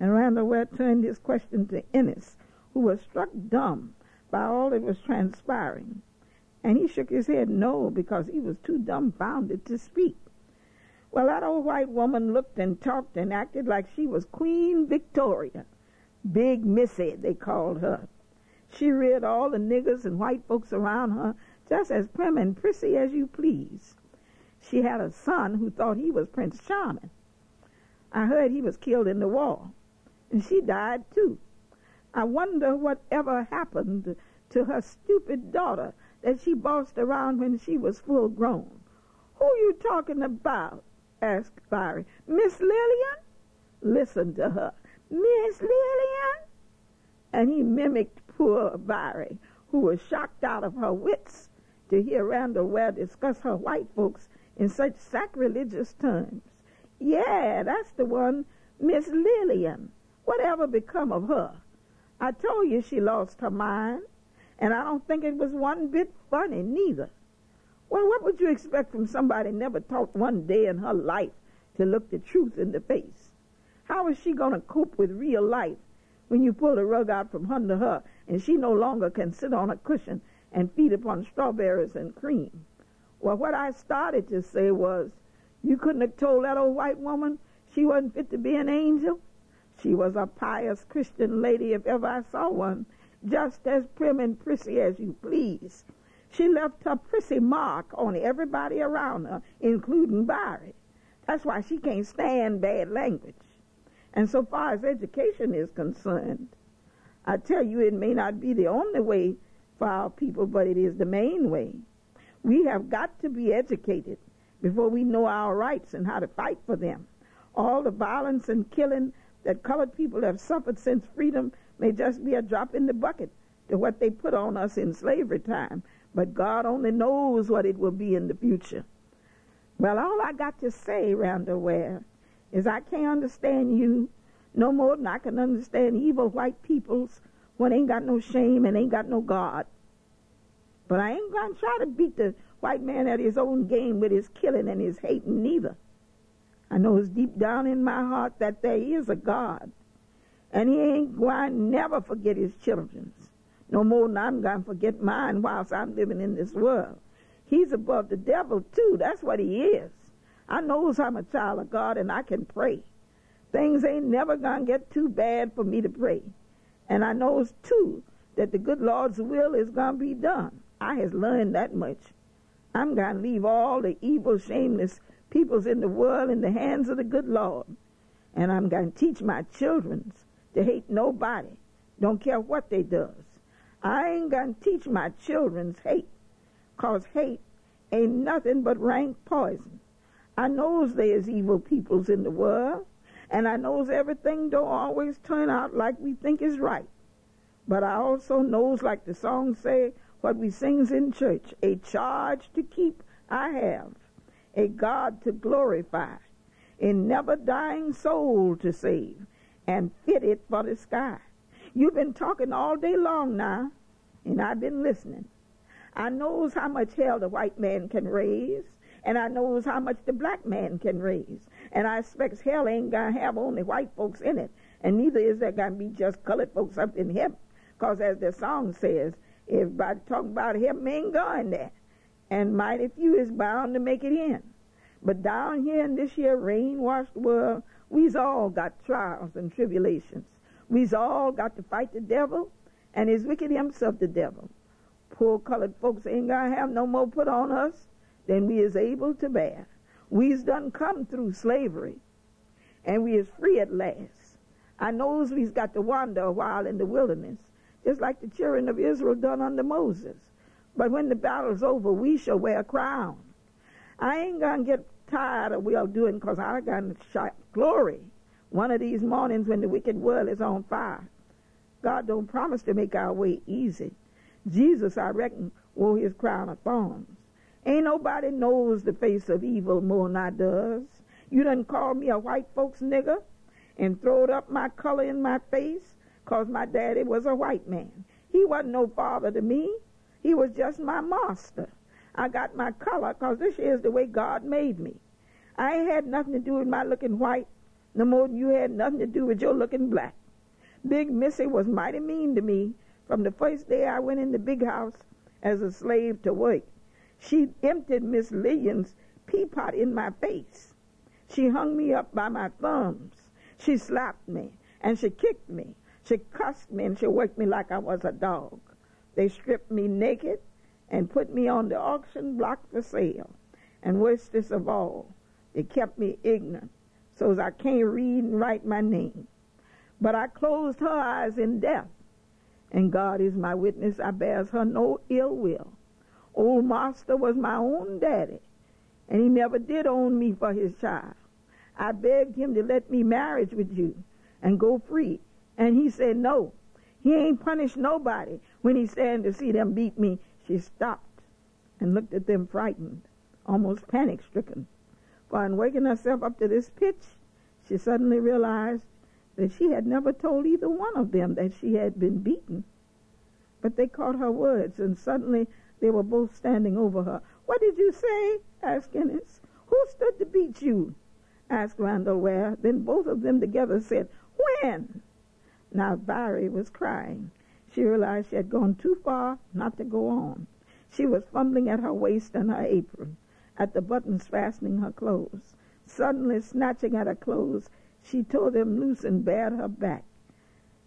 And Randall Ware turned his question to Innis, who was struck dumb by all that was transpiring. And he shook his head no, because he was too dumbfounded to speak. Well, that old white woman looked and talked and acted like she was Queen Victoria. Big Missy, they called her. She reared all the niggers and white folks around her just as prim and prissy as you please. She had a son who thought he was Prince Charming. I heard he was killed in the war and she died too. I wonder whatever happened to her stupid daughter that she bossed around when she was full grown. Who you talking about? asked Vyry. Miss Lillian? Listen to her. Miss Lillian? And he mimicked poor Vyry, who was shocked out of her wits to hear Randall Ware discuss her white folks in such sacrilegious terms. Yeah, that's the one, Miss Lillian. Whatever become of her? I told you she lost her mind, and I don't think it was one bit funny neither. Well, what would you expect from somebody never taught one day in her life to look the truth in the face? How is she going to cope with real life when you pull the rug out from under her and she no longer can sit on a cushion and feed upon strawberries and cream? Well, what I started to say was, you couldn't have told that old white woman she wasn't fit to be an angel? She was a pious Christian lady, if ever I saw one, just as prim and prissy as you please. She left her prissy mark on everybody around her, including Vyry. That's why she can't stand bad language. And so far as education is concerned, I tell you, it may not be the only way for our people, but it is the main way. We have got to be educated before we know our rights and how to fight for them. All the violence and killing that colored people have suffered since freedom may just be a drop in the bucket to what they put on us in slavery time. But God only knows what it will be in the future. Well, all I got to say, Randall Ware, is I can't understand you no more than I can understand evil white peoples when ain't got no shame and ain't got no God. But I ain't gonna try to beat the white man at his own game with his killing and his hating neither. I know it's deep down in my heart that there is a God. And he ain't going never forget his children's. No more than I'm going to forget mine whilst I'm living in this world. He's above the devil, too. That's what he is. I knows I'm a child of God and I can pray. Things ain't never going to get too bad for me to pray. And I knows, too, that the good Lord's will is going to be done. I has learned that much. I'm going to leave all the evil, shameless peoples in the world in the hands of the good Lord. And I'm going to teach my children to hate nobody. Don't care what they does. I ain't going to teach my children's hate. Cause hate ain't nothing but rank poison. I knows there's evil peoples in the world. And I knows everything don't always turn out like we think is right. But I also knows, like the song say, what we sings in church, a charge to keep I have, a God to glorify, a never dying soul to save, and fit it for the sky. You've been talking all day long now, and I've been listening. I knows how much hell the white man can raise, and I knows how much the black man can raise. And I expects hell ain't gonna have only white folks in it, and neither is there gonna be just colored folks up in heaven. Cause as the song says, everybody talking about heaven ain't going there, and mighty few is bound to make it in. But down here in this here rain-washed world, we's all got trials and tribulations. We's all got to fight the devil, and his wicked himself the devil. Poor colored folks ain't gonna have no more put on us than we is able to bear. We's done come through slavery, and we is free at last. I knows we's got to wander a while in the wilderness, just like the children of Israel done under Moses. But when the battle's over, we shall wear a crown. I ain't gonna get tired of well doing because I got shot glory one of these mornings when the wicked world is on fire. God don't promise to make our way easy. Jesus, I reckon, wore his crown of thorns. Ain't nobody knows the face of evil more than I does. You done call me a white folks nigger and throwed up my color in my face cause my daddy was a white man. He wasn't no father to me. He was just my master. I got my color cause this is the way God made me. I ain't had nothing to do with my looking white no more than you had nothing to do with your looking black. Big Missy was mighty mean to me from the first day I went in the big house as a slave to work. She emptied Miss Lillian's peapot in my face. She hung me up by my thumbs. She slapped me and she kicked me. She cussed me and she worked me like I was a dog. They stripped me naked and put me on the auction block for sale. And worstest of all, they kept me ignorant so as I can't read and write my name. But I closed her eyes in death, and God is my witness, I bears her no ill will. Old master was my own daddy, and he never did own me for his child. I begged him to let me marriage with you and go free, and he said no. He ain't punished nobody. When he stand to see them beat me, she stopped and looked at them frightened, almost panic-stricken. For in waking herself up to this pitch, she suddenly realized that she had never told either one of them that she had been beaten. But they caught her words, and suddenly they were both standing over her. What did you say? asked Innis. Who stood to beat you? asked Randall Ware. Then both of them together said, When? Now Vyry was crying. She realized she had gone too far not to go on. She was fumbling at her waist and her apron, at the buttons fastening her clothes. Suddenly snatching at her clothes, she tore them loose and bared her back.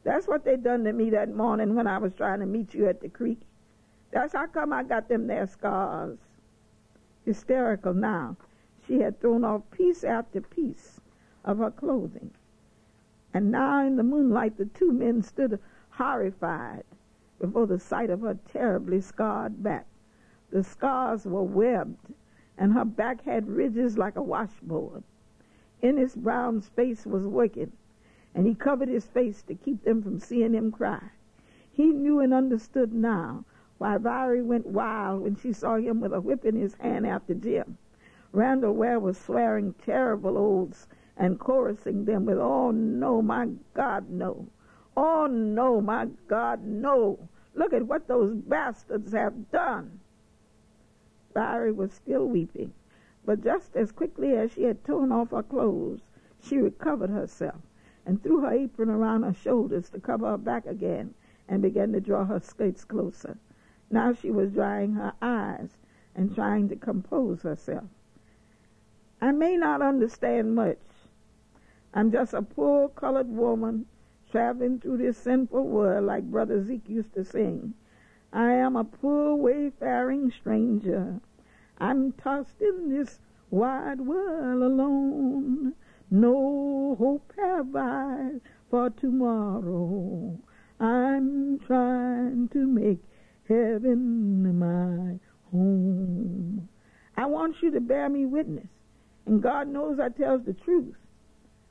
That's what they done to me that morning when I was trying to meet you at the creek. That's how come I got them there scars. Hysterical now, she had thrown off piece after piece of her clothing. And now in the moonlight, the two men stood horrified before the sight of her terribly scarred back. The scars were webbed, and her back had ridges like a washboard. Innis Brown's face was wicked, and he covered his face to keep them from seeing him cry. He knew and understood now why Vyry went wild when she saw him with a whip in his hand after Jim. Randall Ware was swearing terrible oaths and chorusing them with, Oh no, my God, no. Oh no, my God, no. Look at what those bastards have done. Vyry was still weeping, but just as quickly as she had torn off her clothes, she recovered herself. and threw her apron around her shoulders to cover her back again and began to draw her skirts closer. Now she was drying her eyes and trying to compose herself. I may not understand much. I'm just a poor colored woman traveling through this sinful world like Brother Zeke used to sing. I am a poor wayfaring stranger. I'm tossed in this wide world alone. No hope have I for tomorrow. I'm trying to make heaven my home. I want you to bear me witness, and God knows I tells the truth.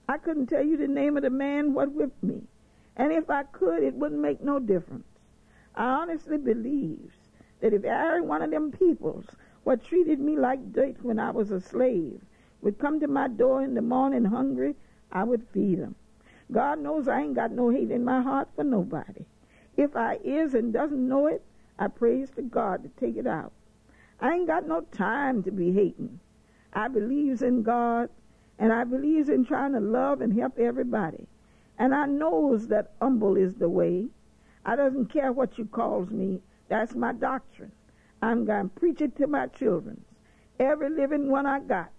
I couldn't tell you the name of the man what whipped me, and if I could, it wouldn't make no difference. I honestly believes that if every one of them peoples what treated me like dirt when I was a slave would come to my door in the morning hungry, I would feed them. God knows I ain't got no hate in my heart for nobody. If I is and doesn't know it, I praise to God to take it out. I ain't got no time to be hating. I believes in God, and I believes in trying to love and help everybody. And I knows that humble is the way. I doesn't care what you calls me. That's my doctrine. I'm going to preach it to my children. Every living one I got,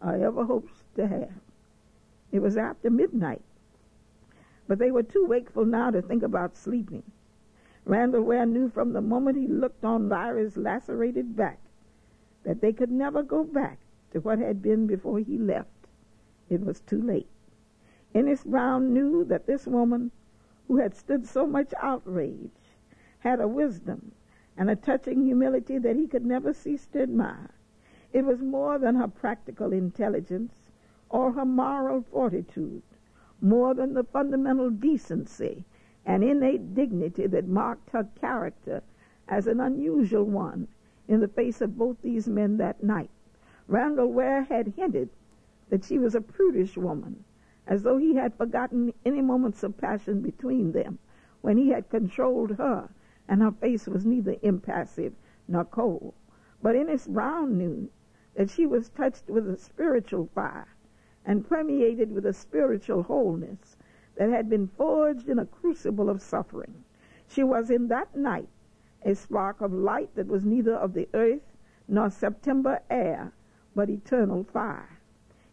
I ever hopes to have. It was after midnight. But they were too wakeful now to think about sleeping. Randall Ware knew from the moment he looked on Vyry's lacerated back that they could never go back to what had been before he left. It was too late. Innis Brown knew that this woman, who had stood so much outrage, had a wisdom and a touching humility that he could never cease to admire. It was more than her practical intelligence or her moral fortitude more than the fundamental decency and innate dignity that marked her character as an unusual one in the face of both these men that night. Randall Ware had hinted that she was a prudish woman, as though he had forgotten any moments of passion between them when he had controlled her and her face was neither impassive nor cold. But Innis Brown knew that she was touched with a spiritual fire and permeated with a spiritual wholeness that had been forged in a crucible of suffering. She was in that night a spark of light that was neither of the earth nor September air, but eternal fire.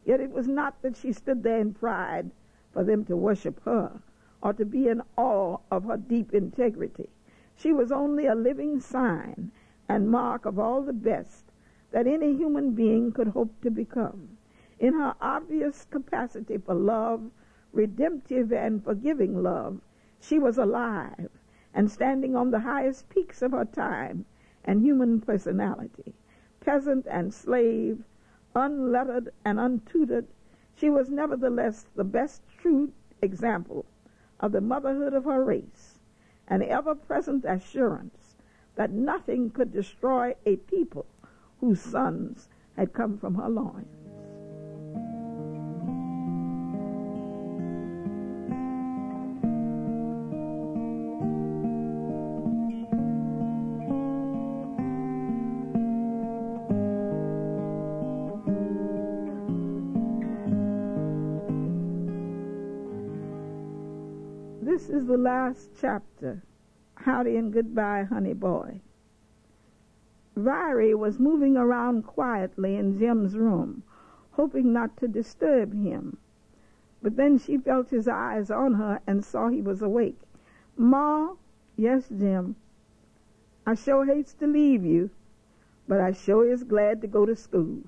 Yet it was not that she stood there in pride for them to worship her or to be in awe of her deep integrity. She was only a living sign and mark of all the best that any human being could hope to become in her obvious capacity for love, redemptive and forgiving love, she was alive and standing on the highest peaks of her time and human personality. Peasant and slave, unlettered and untutored, she was nevertheless the best true example of the motherhood of her race, an ever-present assurance that nothing could destroy a people whose sons had come from her loins. The last chapter. Howdy and goodbye, honey boy. Vyry was moving around quietly in Jim's room, hoping not to disturb him. But then she felt his eyes on her and saw he was awake. Ma, yes, Jim. I sure hates to leave you, but I sure is glad to go to school.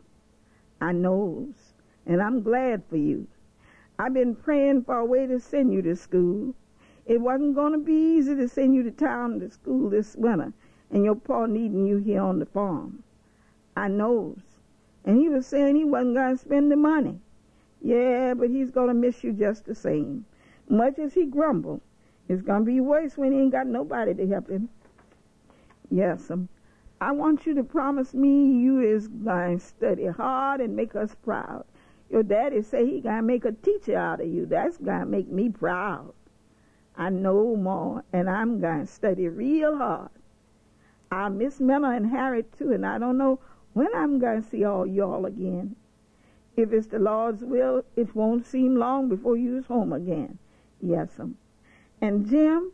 I knows, and I'm glad for you. I've been praying for a way to send you to school, it wasn't going to be easy to send you to town to school this winter, and your pa needing you here on the farm. I knows. And he was saying he wasn't going to spend the money. Yeah, but he's going to miss you just the same. Much as he grumbled, it's going to be worse when he ain't got nobody to help him. Yes, um, I want you to promise me you is going to study hard and make us proud. Your daddy say he going to make a teacher out of you. That's going to make me proud. I know more, and I'm going to study real hard. I miss Miller and Harriet too, and I don't know when I'm going to see all y'all again. If it's the Lord's will, it won't seem long before you's home again. Yes'm. And Jim,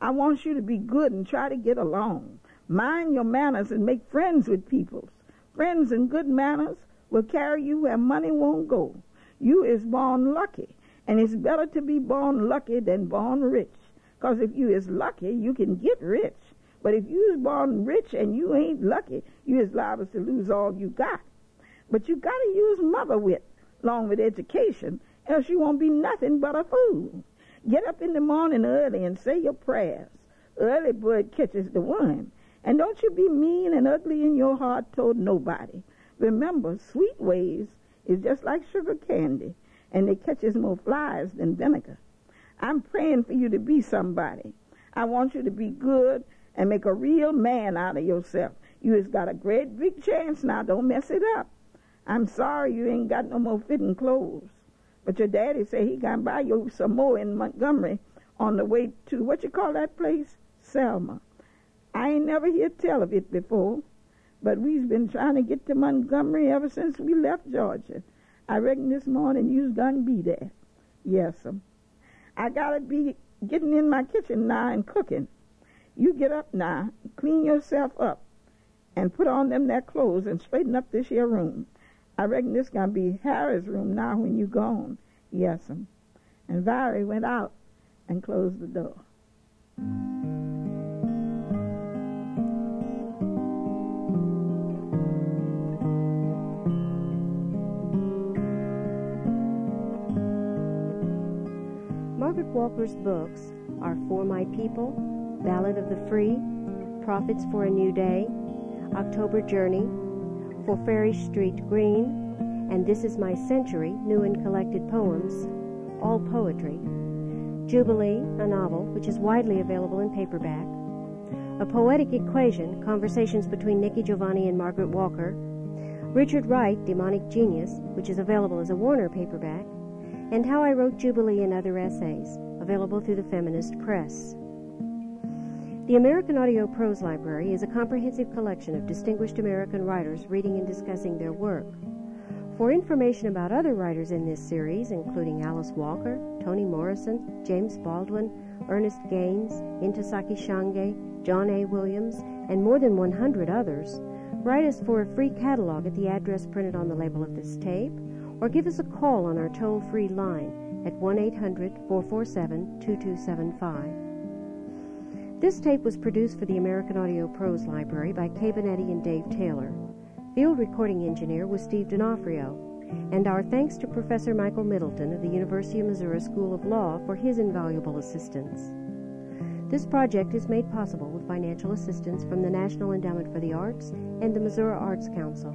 I want you to be good and try to get along. Mind your manners and make friends with people. Friends and good manners will carry you where money won't go. You is born lucky, and it's better to be born lucky than born rich. Cause if you is lucky, you can get rich. But if you is born rich and you ain't lucky, you is liable to lose all you got. But you gotta use mother wit along with education, else you won't be nothing but a fool. Get up in the morning early and say your prayers. Early bird catches the worm. And don't you be mean and ugly in your heart toward nobody. Remember, sweet ways is just like sugar candy, and it catches more flies than vinegar. I'm praying for you to be somebody. I want you to be good and make a real man out of yourself. You has got a great big chance now. Don't mess it up. I'm sorry you ain't got no more fitting clothes. But your daddy say he got buy you some more in Montgomery on the way to, what you call that place? Selma. I ain't never hear tell of it before. But we've been trying to get to Montgomery ever since we left Georgia. I reckon this morning you's gonna be there. Yes'm. I gotta be getting in my kitchen now and cooking. You get up now, clean yourself up, and put on them that clothes and straighten up this here room. I reckon this gonna be Harry's room now when you gone. Yes'm. And Vyry went out and closed the door. Margaret Walker's books are For My People, Ballad of the Free, Prophets for a New Day, October Journey, For Farish Street Green, and This Is My Century, new and collected poems, all poetry. Jubilee, a novel, which is widely available in paperback. A Poetic Equation, Conversations between Nikki Giovanni and Margaret Walker. Richard Wright, Daemonic Genius, which is available as a Warner paperback and How I Wrote Jubilee and Other Essays, available through the Feminist Press. The American Audio Prose Library is a comprehensive collection of distinguished American writers reading and discussing their work. For information about other writers in this series, including Alice Walker, Toni Morrison, James Baldwin, Ernest Gaines, Ntozake Shange, John A. Williams, and more than 100 others, write us for a free catalog at the address printed on the label of this tape or give us a call on our toll free line at 1 800 447 2275. This tape was produced for the American Audio Prose Library by Kay Bonetti and Dave Taylor. Field recording engineer was Steve D'Onofrio. And our thanks to Professor Michael Middleton of the University of Missouri School of Law for his invaluable assistance. This project is made possible with financial assistance from the National Endowment for the Arts and the Missouri Arts Council.